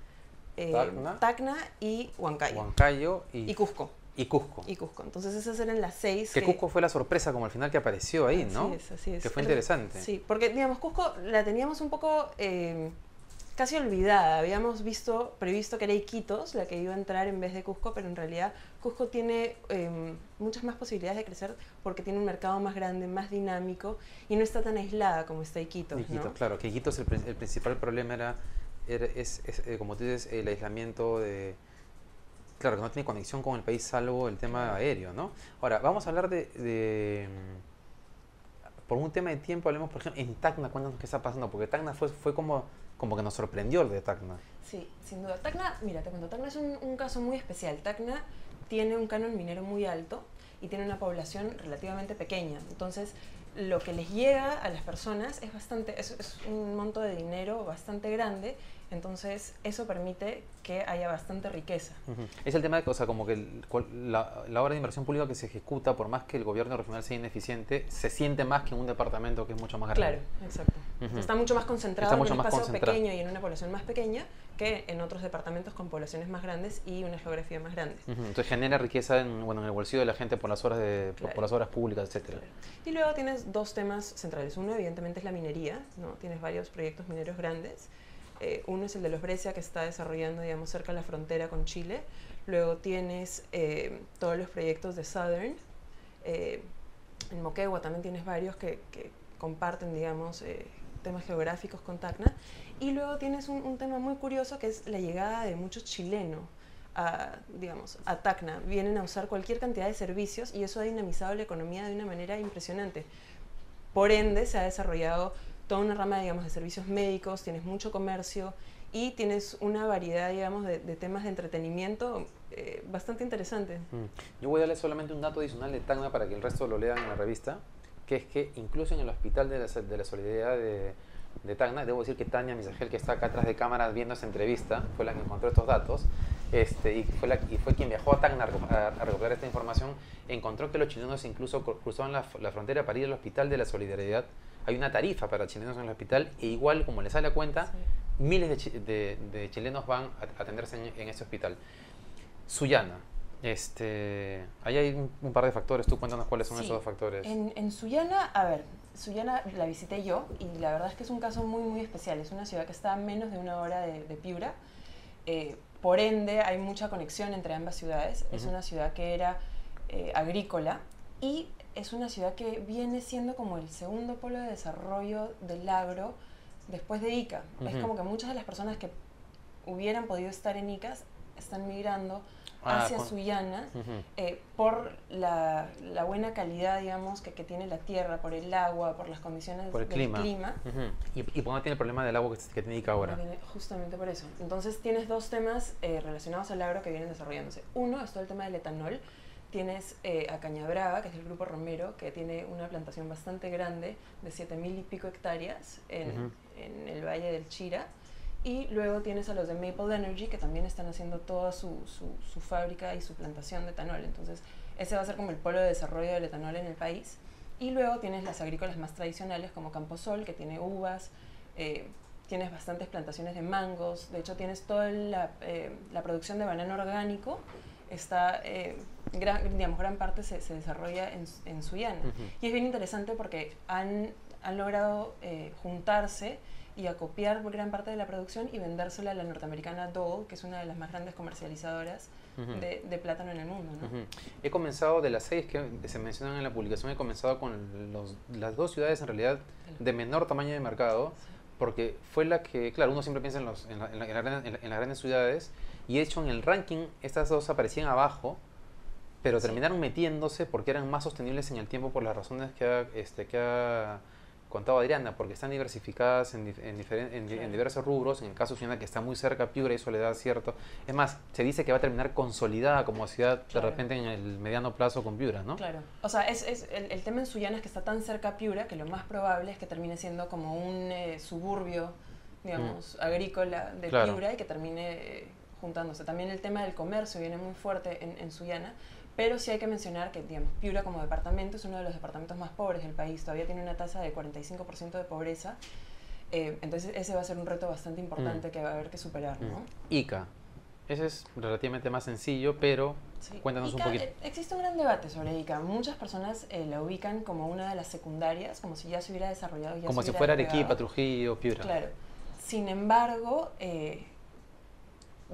eh, Tacna, Tacna y Huancayo. Huancayo y, Y Cusco. y Cusco. Y Cusco. Entonces esas eran las seis que Cusco fue la sorpresa como al final que apareció ahí, ¿no? Es, así es. Que fue interesante. Sí, porque digamos, Cusco la teníamos un poco eh, casi olvidada. Habíamos visto, previsto que era Iquitos la que iba a entrar en vez de Cusco, pero en realidad Cusco tiene eh, muchas más posibilidades de crecer porque tiene un mercado más grande, más dinámico y no está tan aislada como está Iquitos. Iquitos, ¿no? claro, que Iquitos el, el principal problema era, era- es, es, eh, como tú dices, el aislamiento de... Claro, que no tiene conexión con el país salvo el tema aéreo, ¿no? Ahora, vamos a hablar de... de, mm, por un tema de tiempo, hablemos, por ejemplo, en Tacna, cuéntanos qué está pasando, porque Tacna fue, fue como, como que nos sorprendió el de Tacna. Sí, sin duda. Tacna, mira, te cuento, Tacna es un, un caso muy especial. Tacna tiene un canon minero muy alto y tiene una población relativamente pequeña. Entonces, lo que les llega a las personas es bastante, es, es un monto de dinero bastante grande. Entonces, eso permite que haya bastante riqueza. Ujú. Es el tema de que, o sea, como que el- la, la obra de inversión pública que se ejecuta, por más que el gobierno regional sea ineficiente, se siente más que en un departamento que es mucho más Claro, grande. exacto. Ujú. Está mucho más concentrado Está en mucho un espacio pequeño y en una población más pequeña que en otros departamentos con poblaciones más grandes y una geografía más grande. Ujú, Entonces genera riqueza en, bueno, en el bolsillo de la gente por las horas de, Claro. por las públicas, etcétera. Y luego tienes dos temas centrales. Uno, evidentemente, es la minería. ¿no? Tienes varios proyectos mineros grandes. Eh, uno es el de los Brescia, que está desarrollando, digamos, cerca de la frontera con Chile. Luego tienes eh, todos los proyectos de Southern. Eh, en Moquegua también tienes varios que, comparten, digamos, eh, temas geográficos con Tacna. Y luego tienes un, tema muy curioso que es la llegada de muchos chilenos digamos, a Tacna. Vienen a usar cualquier cantidad de servicios y eso ha dinamizado la economía de una manera impresionante. Por ende, se ha desarrollado toda una rama, digamos, de servicios médicos, tienes mucho comercio y tienes una variedad, digamos, de, de temas de entretenimiento eh, bastante interesante. Mm. Yo voy a darle solamente un dato adicional de Tacna para que el resto lo lean en la revista, que es que incluso en el Hospital de la, de la Solidaridad de, de Tacna, debo decir que Tania Misagel, que está acá atrás de cámaras viendo esta entrevista, fue la que encontró estos datos, este, y, fue la, y fue quien viajó a Tacna a, a- recopilar esta información, encontró que los chilenos incluso cru- cruzaban la, la frontera para ir al Hospital de la Solidaridad. Hay una tarifa para chilenos en el hospital e igual, como les sale a cuenta, Sí. miles de, chi- de- de chilenos van a atenderse en, en ese hospital. Sullana. Este, ahí hay un, un par de factores. Tú cuéntanos cuáles son Sí. esos dos factores. En, en Sullana, a ver, Sullana la visité yo y la verdad es que es un caso muy, muy especial. Es una ciudad que está a menos de una hora de, de Piura. Eh, por ende, hay mucha conexión entre ambas ciudades. Es una ciudad que era eh, agrícola y es una ciudad que viene siendo como el segundo polo de desarrollo del agro después de Ica. Es como que muchas de las personas que hubieran podido estar en Icas están migrando Ah, hacia con- Sullana eh, por la, la buena calidad, digamos, que, que tiene la tierra, por el agua, por las condiciones Por el del clima. Y, y por tiene el problema del agua que, que tiene Ica ahora. Justamente por eso. Entonces tienes dos temas eh, relacionados al agro que vienen desarrollándose. Uno es todo el tema del etanol. Tienes eh, a Cañabrava, que es el grupo Romero, que tiene una plantación bastante grande de 7.000 y pico hectáreas en, Ujú. en el Valle del Chira. Y luego tienes a los de Maple Energy, que también están haciendo toda su, su, su fábrica y su plantación de etanol. Entonces, ese va a ser como el polo de desarrollo del etanol en el país. Y luego tienes las agrícolas más tradicionales, como Camposol, que tiene uvas, eh, tienes bastantes plantaciones de mangos, de hecho tienes toda la, eh, la producción de banano orgánico, está, eh, gran, digamos, gran parte se, se desarrolla en, en Sullana. Ujú. Y es bien interesante porque han, han logrado eh, juntarse y acopiar gran parte de la producción y vendérsela a la norteamericana Dole, que es una de las más grandes comercializadoras Ujú. de, de plátano en el mundo. ¿no? Ujú. He comenzado de las seis que se mencionan en la publicación, he comenzado con los- las dos ciudades en realidad de menor tamaño de mercado, porque fue la que, claro, uno siempre piensa en, los, en, la- en la- en la las grandes ciudades, y de hecho en el ranking estas dos aparecían abajo, pero Sí. terminaron metiéndose porque eran más sostenibles en el tiempo por las razones que ha, este, que ha contado Adriana, porque están diversificadas en, en, en diversos rubros, en el caso de Ciudad que está muy cerca Piura, eso le da cierto... Es más, se dice que va a terminar consolidada como ciudad Claro. de repente en el mediano plazo con Piura, ¿no? Claro. O sea, es, es el, el tema en Sullana es que está tan cerca a Piura que lo más probable es que termine siendo como un eh, suburbio, digamos, agrícola de Mm. Claro. Piura y que termine eh, juntándose. También el tema del comercio viene muy fuerte en, en Sullana, pero sí hay que mencionar que, digamos, Piura como departamento es uno de los departamentos más pobres del país, todavía tiene una tasa de 45% de pobreza, eh, entonces ese va a ser un reto bastante importante Mm. que va a haber que superar, ¿no? Mm. ICA. Ese es relativamente más sencillo, pero Sí. cuéntanos un Ica, poquito. eh, Existe un gran debate sobre ICA. Muchas personas eh, la ubican como una de las secundarias, como si ya se hubiera desarrollado. ya Como se si fuera. Arequipa, Trujillo, Piura. Claro. Sin embargo, eh,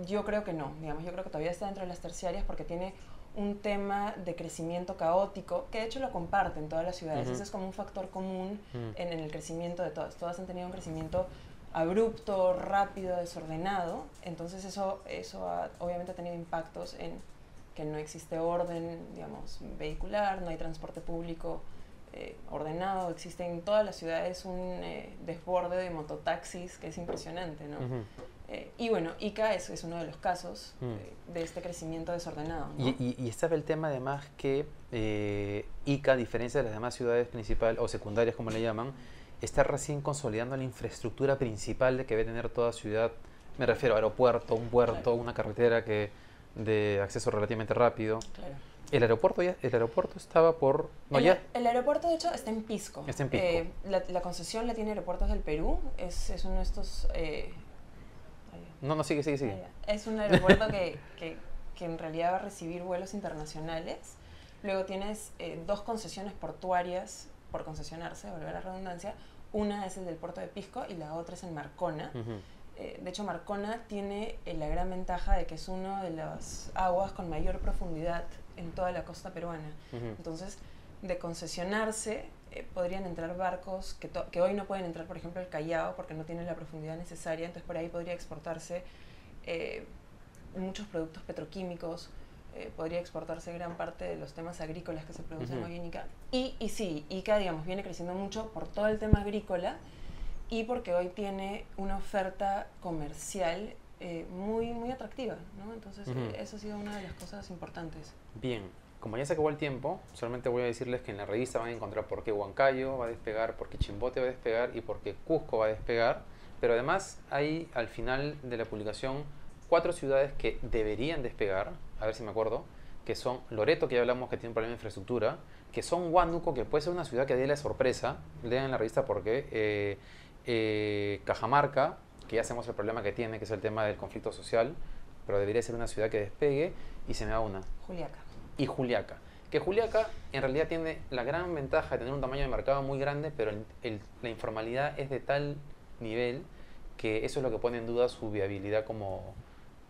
yo creo que no. Digamos, yo creo que todavía está dentro de las terciarias porque tiene un tema de crecimiento caótico, que de hecho lo comparten todas las ciudades. Ese es como un factor común Mm. en, en el crecimiento de todas. Todas han tenido un crecimiento abrupto, rápido, desordenado. Entonces eso, eso ha- obviamente ha tenido impactos en que no existe orden, digamos, vehicular, no hay transporte público eh, ordenado, existe en todas las ciudades un eh, desborde de mototaxis que es impresionante, ¿no? Eh, y bueno, ICA es, es uno de los casos Mm. eh, de este crecimiento desordenado, ¿no? Y, y- y estaba el tema además que eh, Ica, a diferencia de las demás ciudades principales o secundarias como le llaman, está recién consolidando la infraestructura principal de que debe tener toda ciudad. Me refiero a aeropuerto, un puerto, Claro. una carretera que de acceso relativamente rápido. Claro. El aeropuerto ya, el aeropuerto estaba por no el, ya. el aeropuerto, de hecho, está en Pisco. Está en Pisco. Eh, la, la concesión la tiene Aeropuertos del Perú. Es, es uno de estos... eh, No, no sigue, sigue, sigue. Es un aeropuerto que, que, que en realidad va a recibir vuelos internacionales. Luego tienes eh, dos concesiones portuarias por concesionarse, volver a la redundancia. Una es el del puerto de Pisco y la otra es en Marcona. Eh, de hecho, Marcona tiene eh, la gran ventaja de que es una de las aguas con mayor profundidad en toda la costa peruana. Entonces, de concesionarse, eh, podrían entrar barcos que, to- que hoy no pueden entrar, por ejemplo, el Callao, porque no tienen la profundidad necesaria. Entonces, por ahí podría exportarse eh, muchos productos petroquímicos, eh, podría exportarse gran parte de los temas agrícolas que se producen hoy en Ica. Y, y sí, Ica, digamos, viene creciendo mucho por todo el tema agrícola y porque hoy tiene una oferta comercial eh, muy, muy atractiva, ¿no? Entonces, eso ha sido una de las cosas importantes. Bien, como ya se acabó el tiempo, solamente voy a decirles que en la revista van a encontrar por qué Huancayo va a despegar, por qué Chimbote va a despegar y por qué Cusco va a despegar. Pero además hay al final de la publicación cuatro ciudades que deberían despegar, a ver si me acuerdo, que son Loreto, que ya hablamos que tiene un problema de infraestructura, que son Huánuco, que puede ser una ciudad que dé la sorpresa, lean la revista por qué, eh, eh, Cajamarca, que ya sabemos el problema que tiene, que es el tema del conflicto social, pero debería ser una ciudad que despegue, y se me da una, Juliaca. Y Juliaca. Que Juliaca en realidad tiene la gran ventaja de tener un tamaño de mercado muy grande, pero el- el- la informalidad es de tal nivel que eso es lo que pone en duda su viabilidad como,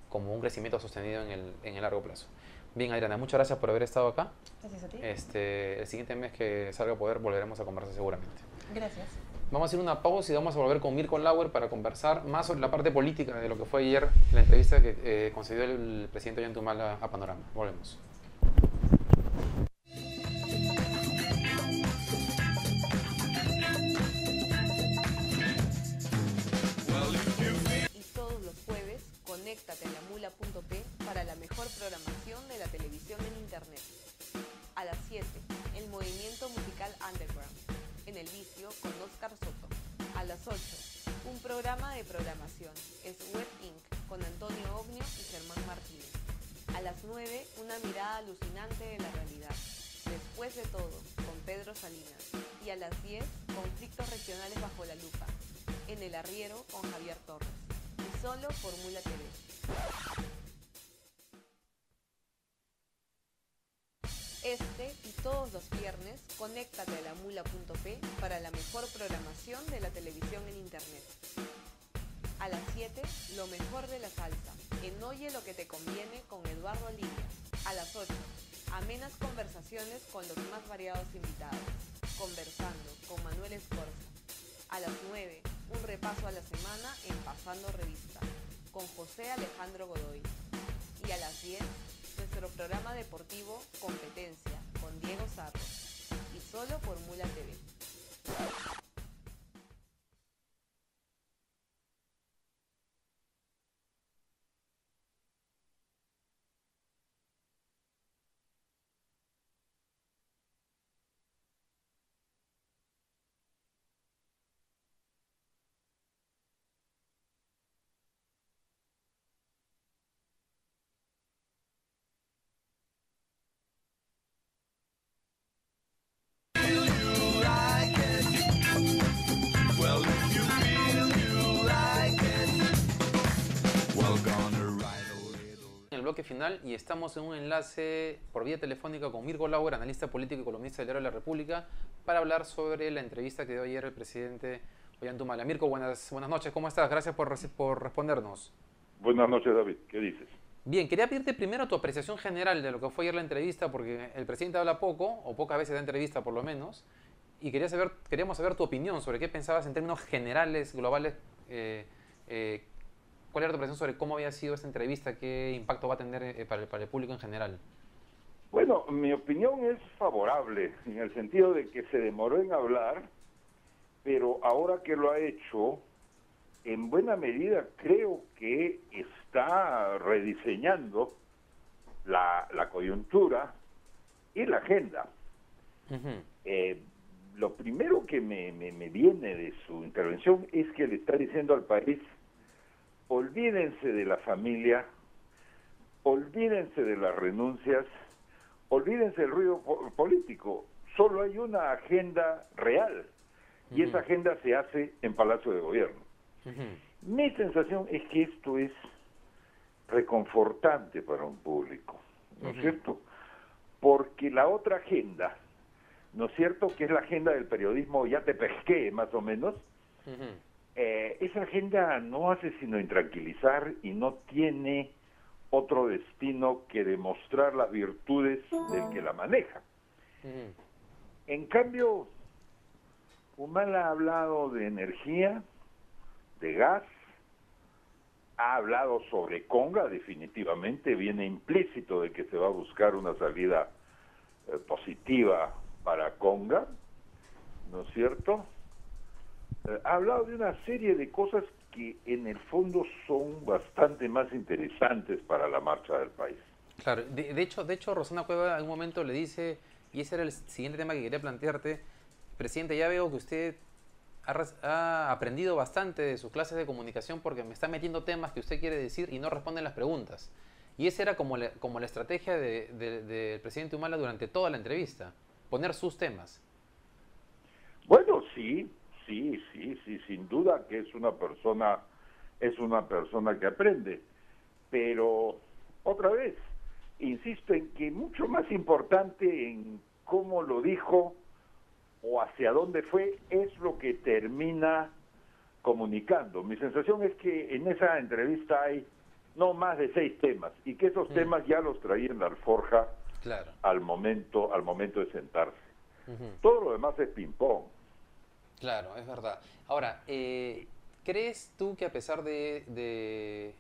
como un crecimiento sostenido en el, en el largo plazo. Bien, Adriana, muchas gracias por haber estado acá. Gracias a ti. Este, el siguiente mes que salga a poder volveremos a conversar seguramente. Gracias. Vamos a hacer una pausa y vamos a volver con Mirko Lauer para conversar más sobre la parte política de lo que fue ayer la entrevista que eh, concedió el presidente Ollantumala a Panorama. Volvemos. Y todos los jueves, conéctate a la mula.p para la mejor programación de la televisión en Internet. A las 7, el movimiento musical Underground, en el vicio con Oscar Soto. A las 8, un programa de programación, es Web Inc., con Antonio Ognio y Germán Martínez. A las 9, una mirada alucinante de la realidad. Después de todo, con Pedro Salinas. Y a las 10, conflictos regionales bajo la lupa. En el arriero con Javier Torres. Y solo por Mula TV. Este y todos los viernes, conéctate a la mula.p para la mejor programación de la televisión en Internet. A las 7, lo mejor de la salsa, en Oye lo que te conviene con Eduardo Lilla. A las 8, amenas conversaciones con los más variados invitados. Conversando con Manuel Escorza. A las 9, un repaso a la semana en Pasando Revista, con José Alejandro Godoy. Y a las 10, nuestro programa deportivo Competencia, con Diego Sarro. Y solo por Mula TV. Bloque final y estamos en un enlace por vía telefónica con Mirko Lauer, analista político y columnista del Diario de la República, para hablar sobre la entrevista que dio ayer el presidente Ollantumala. Mirko, buenas, buenas noches, ¿cómo estás? Gracias por, por respondernos. Buenas noches, David. ¿Qué dices? Bien, quería pedirte primero tu apreciación general de lo que fue ayer la entrevista, porque el presidente habla poco, o pocas veces da entrevista por lo menos, y quería saber, queríamos saber tu opinión sobre qué pensabas en términos generales, globales, eh, eh, cuál era tu apreciación sobre cómo había sido esta entrevista, qué impacto va a tener eh, para, el, para el público en general. Bueno, mi opinión es favorable, en el sentido de que se demoró en hablar, pero ahora que lo ha hecho, en buena medida creo que está rediseñando la, la coyuntura y la agenda. Eh, lo primero que me, me- me viene de su intervención es que le está diciendo al país, olvídense de la familia, olvídense de las renuncias, olvídense del ruido po- político, solo hay una agenda real y esa agenda se hace en Palacio de Gobierno. Mi sensación es que esto es reconfortante para un público, ¿no es cierto? Porque la otra agenda, ¿no es cierto? Que es la agenda del periodismo, ya te pesqué más o menos. Eh, esa agenda no hace sino intranquilizar y no tiene otro destino que demostrar las virtudes del que la maneja. En cambio, Humala ha hablado de energía, de gas, ha hablado sobre Conga, definitivamente viene implícito de que se va a buscar una salida eh, positiva para Conga, ¿no es cierto? Ha hablado de una serie de cosas que en el fondo son bastante más interesantes para la marcha del país. Claro, de, de hecho, de hecho, Rosana Cueva en algún momento le dice, y ese era el siguiente tema que quería plantearte, presidente, ya veo que usted ha, ha aprendido bastante de sus clases de comunicación porque me está metiendo temas que usted quiere decir y no responden las preguntas. Y esa era como la, como la estrategia de- de- del presidente Humala durante toda la entrevista, poner sus temas. Bueno, sí, sí, sí, sí, sin duda que es una persona, es una persona que aprende, pero otra vez, insisto en que mucho más importante en cómo lo dijo o hacia dónde fue es lo que termina comunicando. Mi sensación es que en esa entrevista hay no más de seis temas y que esos Mm. temas ya los traía en la alforja Claro. al momento, al momento de sentarse. Todo lo demás es ping pong. Claro, es verdad. Ahora, eh, ¿crees tú que a pesar de, de-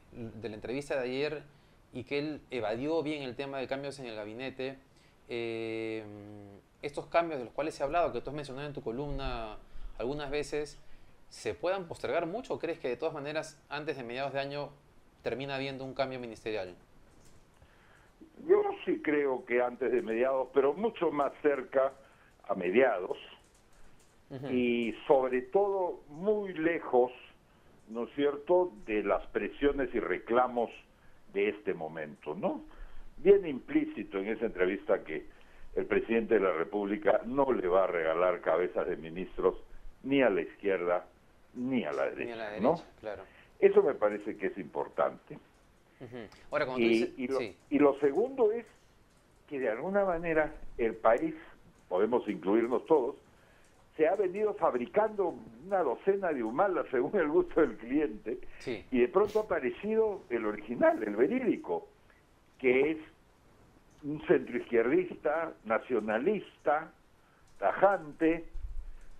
la entrevista de ayer y que él evadió bien el tema de cambios en el gabinete, eh, estos cambios de los cuales se ha hablado, que tú has mencionado en tu columna algunas veces, se puedan postergar mucho o crees que de todas maneras antes de mediados de año termina habiendo un cambio ministerial? Yo sí creo que antes de mediados, pero mucho más cerca a mediados Y sobre todo muy lejos, ¿no es cierto?, de las presiones y reclamos de este momento, ¿no? Viene implícito en esa entrevista que el presidente de la República no le va a regalar cabezas de ministros ni a la izquierda ni a la Ni derecha, a la derecha, ¿no? claro. Eso me parece que es importante. Ahora, Y, dices... y lo, sí. y lo segundo es que de alguna manera el país, podemos incluirnos todos, se ha venido fabricando una docena de humalas según el gusto del cliente Sí. y de pronto ha aparecido el original, el verídico, que es un centroizquierdista, nacionalista, tajante,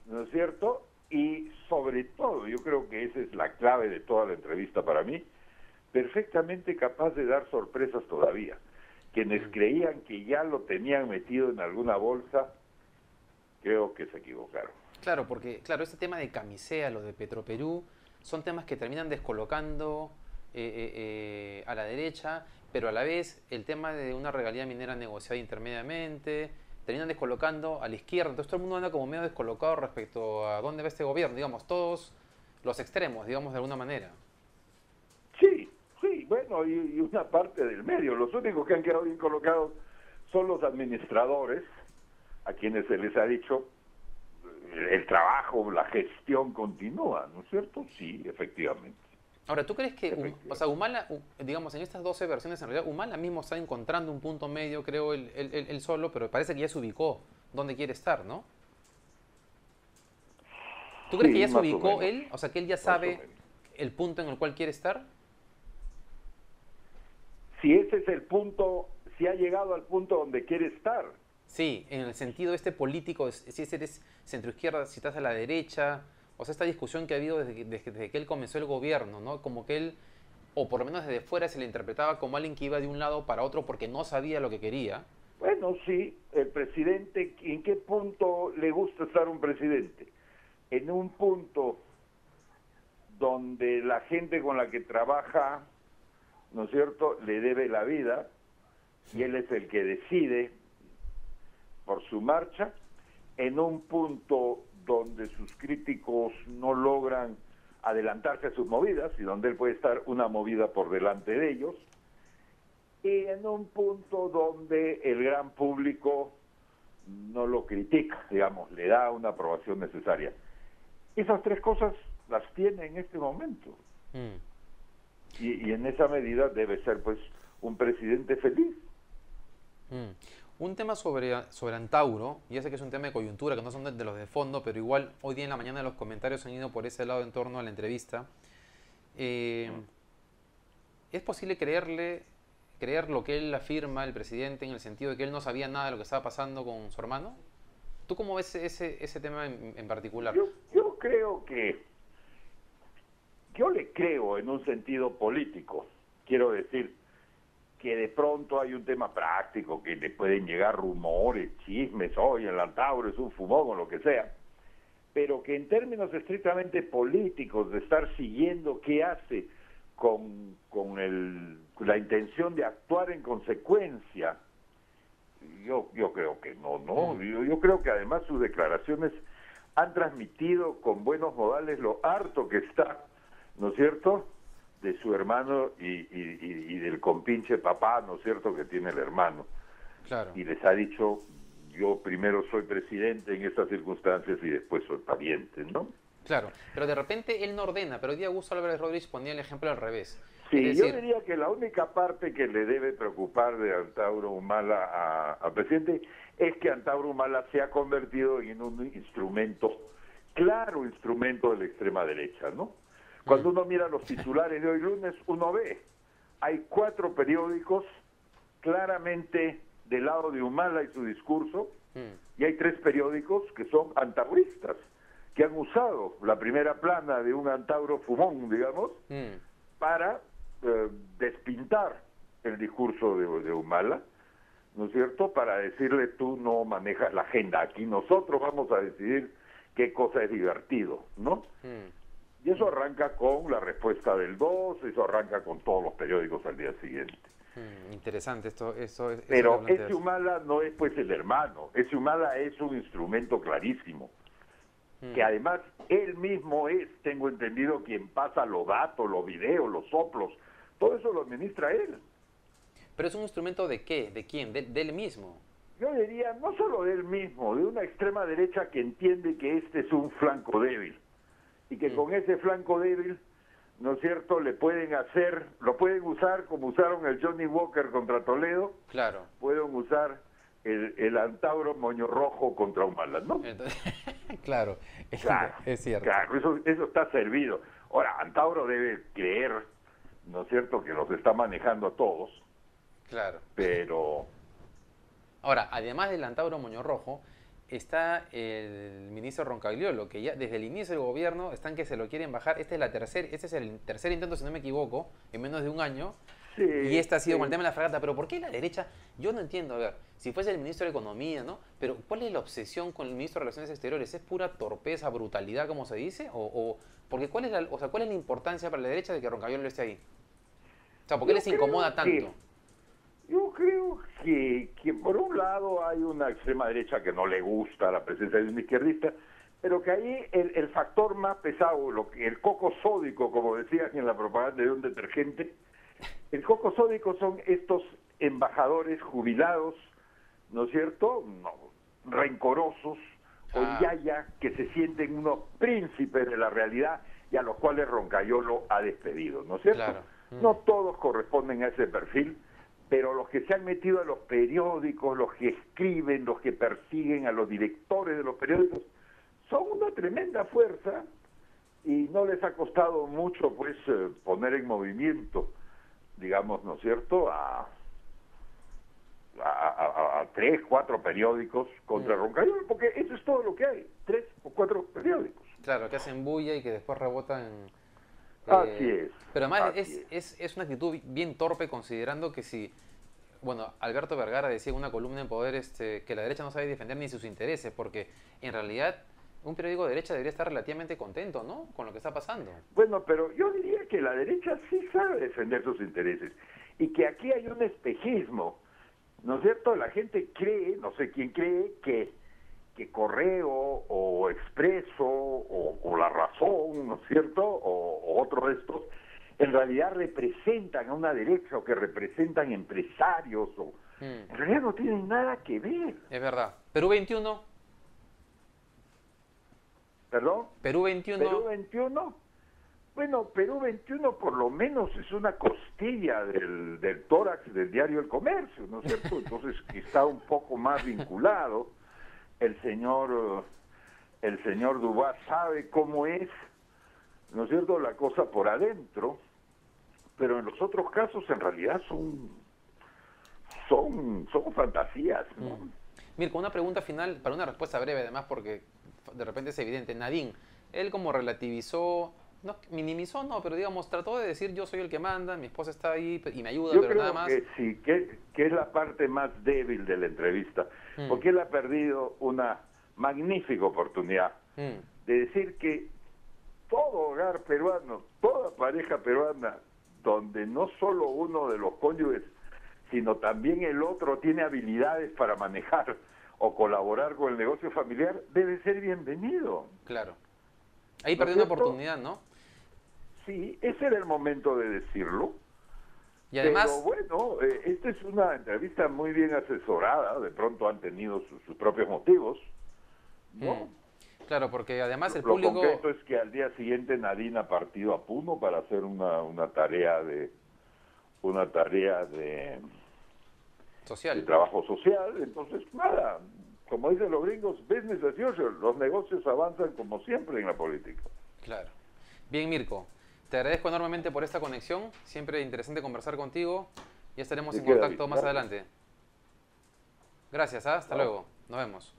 ¿no es cierto? Y sobre todo, yo creo que esa es la clave de toda la entrevista para mí, perfectamente capaz de dar sorpresas todavía. Quienes creían que ya lo tenían metido en alguna bolsa, creo que se equivocaron. Claro, porque claro, este tema de camisea, lo de Petroperú, son temas que terminan descolocando eh, eh, eh, a la derecha, pero a la vez el tema de una regalía minera negociada intermediamente, terminan descolocando a la izquierda. Entonces todo el mundo anda como medio descolocado respecto a dónde va este gobierno, digamos, todos los extremos, digamos, de alguna manera. Sí, sí, bueno, y, y una parte del medio. Los únicos que han quedado bien colocados son los administradores, a quienes se les ha dicho el trabajo, la gestión continúa, ¿no es cierto? Sí, efectivamente. Ahora, ¿tú crees que, o sea, Humala, digamos, en estas 12 versiones, en realidad, Humala mismo está encontrando un punto medio, creo, él, él- él- solo, pero parece que ya se ubicó donde quiere estar, ¿no? ¿Tú crees Sí, que ya se o ubicó él? O sea, que él ya sabe el punto en el cual quiere estar. Si ese es el punto, si ha llegado al punto donde quiere estar. Sí, en el sentido este político, si eres centroizquierda, si estás a la derecha, o sea, esta discusión que ha habido desde que, desde, desde que él comenzó el gobierno, ¿no? Como que él, o por lo menos desde fuera se le interpretaba como alguien que iba de un lado para otro porque no sabía lo que quería. Bueno, sí, el presidente, ¿en qué punto le gusta estar un presidente? En un punto donde la gente con la que trabaja, ¿no es cierto?, le debe la vida y él es el que decide por su marcha, en un punto donde sus críticos no logran adelantarse a sus movidas y donde él puede estar una movida por delante de ellos, y en un punto donde el gran público no lo critica, digamos, le da una aprobación necesaria. Esas tres cosas las tiene en este momento Mm, y, y en esa medida debe ser pues un presidente feliz. mm. Un tema sobre, sobre Antauro, ya sé que es un tema de coyuntura, que no son de, los de fondo, pero igual hoy día en la mañana los comentarios han ido por ese lado en torno a la entrevista. Eh, ¿Es posible creerle, creer lo que él afirma, el presidente, en el sentido de que él no sabía nada de lo que estaba pasando con su hermano? ¿Tú cómo ves ese, ese tema en, particular? Yo creo que, yo le creo en un sentido político, quiero decir que de pronto hay un tema práctico, que le pueden llegar rumores, chismes, oye, el Antauro es un fumón o lo que sea, pero que en términos estrictamente políticos, de estar siguiendo qué hace con, con el, la intención de actuar en consecuencia, yo, yo creo que no, no. Yo, yo creo que además sus declaraciones han transmitido con buenos modales lo harto que está, ¿no es cierto?, de su hermano y, y- y- y del compinche papá, ¿no es cierto?, que tiene el hermano. Claro. Y les ha dicho, yo primero soy presidente en estas circunstancias y después soy pariente, ¿no? Claro, pero de repente él no ordena, pero hoy día Augusto Álvarez Rodríguez ponía el ejemplo al revés. Sí, yo diría que la única parte que le debe preocupar de Antauro Humala a- al presidente es que Antauro Humala se ha convertido en un instrumento, claro instrumento de la extrema derecha, ¿no? Cuando uno mira los titulares de hoy lunes, uno ve, hay cuatro periódicos claramente del lado de Humala y su discurso, mm, y hay tres periódicos que son antauristas, que han usado la primera plana de un antauro fumón, digamos, mm, para eh, despintar el discurso de, de Humala, ¿no es cierto? Para decirle tú no manejas la agenda, aquí nosotros vamos a decidir qué cosa es divertido, ¿no? mm. Y eso arranca con la respuesta del 2, eso arranca con todos los periódicos al día siguiente. Mm, interesante esto, eso es. Pero ese Humala no es pues el hermano, ese Humala es un instrumento clarísimo, Mm. que además él mismo es, tengo entendido, quien pasa los datos, los videos, los soplos, todo eso lo administra él. Pero es un instrumento de qué, de quién, de, de él mismo. Yo diría, no solo de él mismo, de una extrema derecha que entiende que este es un flanco débil y que Mm. con ese flanco débil, ¿no es cierto?, le pueden hacer, lo pueden usar como usaron el Johnny Walker contra Toledo, Claro. pueden usar el, el Antauro Moño Rojo contra Humala, ¿no? Entonces, claro, es, Claro, es cierto. Claro, eso, eso está servido. Ahora, Antauro debe creer, ¿no es cierto?, que los está manejando a todos, Claro. pero Ahora, además del Antauro Moño Rojo, está el ministro Roncagliolo, que ya desde el inicio del gobierno están que se lo quieren bajar. Este es, la tercer, este es el tercer intento, si no me equivoco, en menos de un año. sí, Y este ha sido sí. con el tema de la fragata. Pero ¿por qué la derecha? Yo no entiendo. A ver, si fuese el ministro de Economía, ¿no? Pero ¿cuál es la obsesión con el ministro de Relaciones Exteriores? ¿Es pura torpeza, brutalidad, como se dice? ¿O, o- porque ¿cuál es, la, o sea, ¿cuál es la importancia para la derecha de que Roncagliolo esté ahí? O sea, ¿por qué Yo les incomoda creo que- tanto? Yo creo que, que por un lado hay una extrema derecha que no le gusta la presencia de un izquierdista, pero que ahí el, el factor más pesado, lo que, el coco sódico, como decían en la propaganda de un detergente, el coco sódico son estos embajadores jubilados, ¿no es cierto? No, rencorosos, Ah. o yaya, que se sienten unos príncipes de la realidad y a los cuales Roncayolo ha despedido, ¿no es cierto? Claro. Mm. No todos corresponden a ese perfil, pero los que se han metido a los periódicos, los que escriben, los que persiguen a los directores de los periódicos, son una tremenda fuerza y no les ha costado mucho pues eh, poner en movimiento, digamos, ¿no es cierto?, a, a, a- a tres, cuatro periódicos contra Mm. Porque eso es todo lo que hay, tres o cuatro periódicos. Claro, que hacen bulla y que después rebotan. Así es, Pero además es. es, es una actitud bien torpe considerando que si, bueno, Alberto Vergara decía en una columna en Poder este, que la derecha no sabe defender ni sus intereses, porque en realidad un periódico de derecha debería estar relativamente contento, ¿no? Con lo que está pasando. Bueno, pero yo diría que la derecha sí sabe defender sus intereses y que aquí hay un espejismo, ¿no es cierto? La gente cree, no sé quién cree, que, que Correo o Expreso o, o La Razón, ¿no es cierto? O, o otro de estos, en realidad representan a una derecha o que representan empresarios o... Mm, En realidad no tienen nada que ver, es verdad. Perú 21, ¿perdón? Perú 21. Perú 21. Bueno, Perú 21 por lo menos es una costilla del, del tórax del diario El Comercio, ¿no es cierto? Entonces está un poco más vinculado. El señor, el señor Dubá sabe cómo es, ¿no es cierto?, la cosa por adentro, pero en los otros casos en realidad son, son, son fantasías, ¿no? Mm. Mirko, una pregunta final para una respuesta breve, además, porque de repente es evidente. Nadine, él como relativizó, no, minimizó, no, pero digamos, trató de decir yo soy el que manda, mi esposa está ahí y me ayuda, Yo pero creo nada más. que sí, que, que es la parte más débil de la entrevista, Mm. porque él ha perdido una magnífica oportunidad Mm, de decir que todo hogar peruano, toda pareja peruana, donde no solo uno de los cónyuges, sino también el otro tiene habilidades para manejar o colaborar con el negocio familiar, debe ser bienvenido. claro. Ahí ¿No perdió una oportunidad, ¿no? Sí, ese era el momento de decirlo. Y además, Pero bueno, eh, esta es una entrevista muy bien asesorada, de pronto han tenido sus, sus propios motivos, ¿no? mm, claro, porque además el Lo público... concreto es que al día siguiente Nadine ha partido a Puno para hacer una, una tarea de una tarea de, de Social. trabajo social, entonces nada, como dicen los gringos, business as usual, los negocios avanzan como siempre en la política. Claro. Bien, Mirko, te agradezco enormemente por esta conexión. Siempre interesante conversar contigo. Ya estaremos Sí, en contacto más adelante. Gracias, ¿ah? hasta luego. Nos vemos.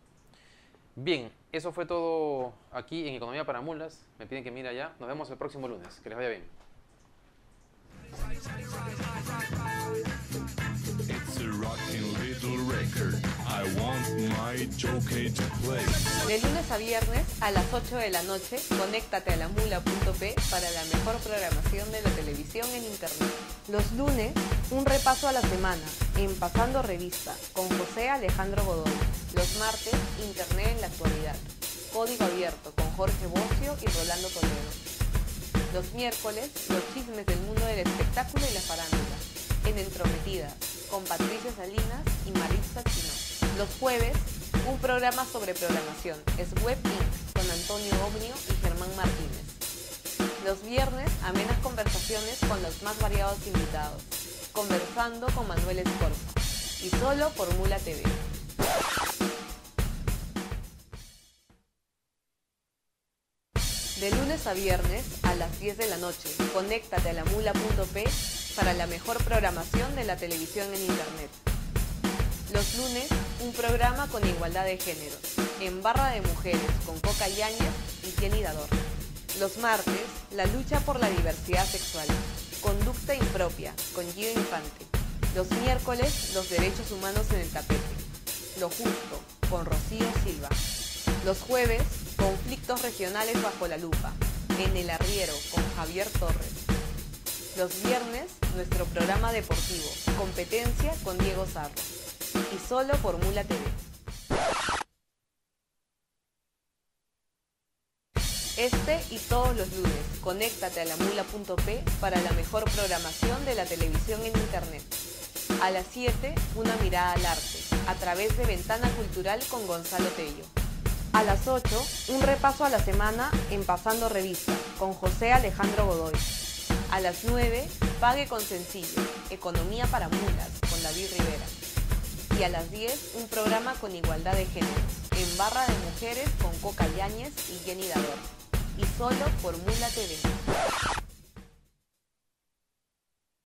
Bien, eso fue todo aquí en Economía para Mulas. Me piden que mire allá. Nos vemos el próximo lunes. Que les vaya bien. It's a rocking little record. De lunes a viernes a las 8 de la noche, conéctate a la mula.p para la mejor programación de la televisión en internet. Los lunes, un repaso a la semana en Pasando Revista con José Alejandro Godoy. Los martes, Internet en la actualidad. Código abierto con Jorge Bocio y Rolando Toledo. Los miércoles, los chismes del mundo del espectáculo y la farándula. En Entrometida, con Patricia Salinas y Maritza Chino. Los jueves, un programa sobre programación. Es Web Inc. con Antonio Ognio y Germán Martínez. Los viernes, amenas conversaciones con los más variados invitados. Conversando con Manuel Escorza. Y solo por Mula TV. De lunes a viernes a las 10 de la noche, conéctate a la mula.p para la mejor programación de la televisión en Internet. Los lunes, un programa con igualdad de género, en Barra de Mujeres con Coca Yáñez y Jenny Dador. Los martes, la lucha por la diversidad sexual, Conducta Impropia con Gio Infante. Los miércoles, los derechos humanos en el tapete, Lo Justo con Rocío Silva. Los jueves, conflictos regionales bajo la lupa, en el arriero con Javier Torres. Los viernes, nuestro programa deportivo, competencia con Diego Sarro. Y solo por Mula TV. Este y todos los lunes, conéctate a la mula.p para la mejor programación de la televisión en Internet. A las 7, una mirada al arte, a través de Ventana Cultural con Gonzalo Tello. A las 8, un repaso a la semana en Pasando Revista con José Alejandro Godoy. A las 9, Pague con Sencillo, Economía para Mulas con David Rivera. Y a las 10, un programa con igualdad de géneros, en Barra de Mujeres con Coca Yáñez y Jenny Daver. Y solo por Mula TV.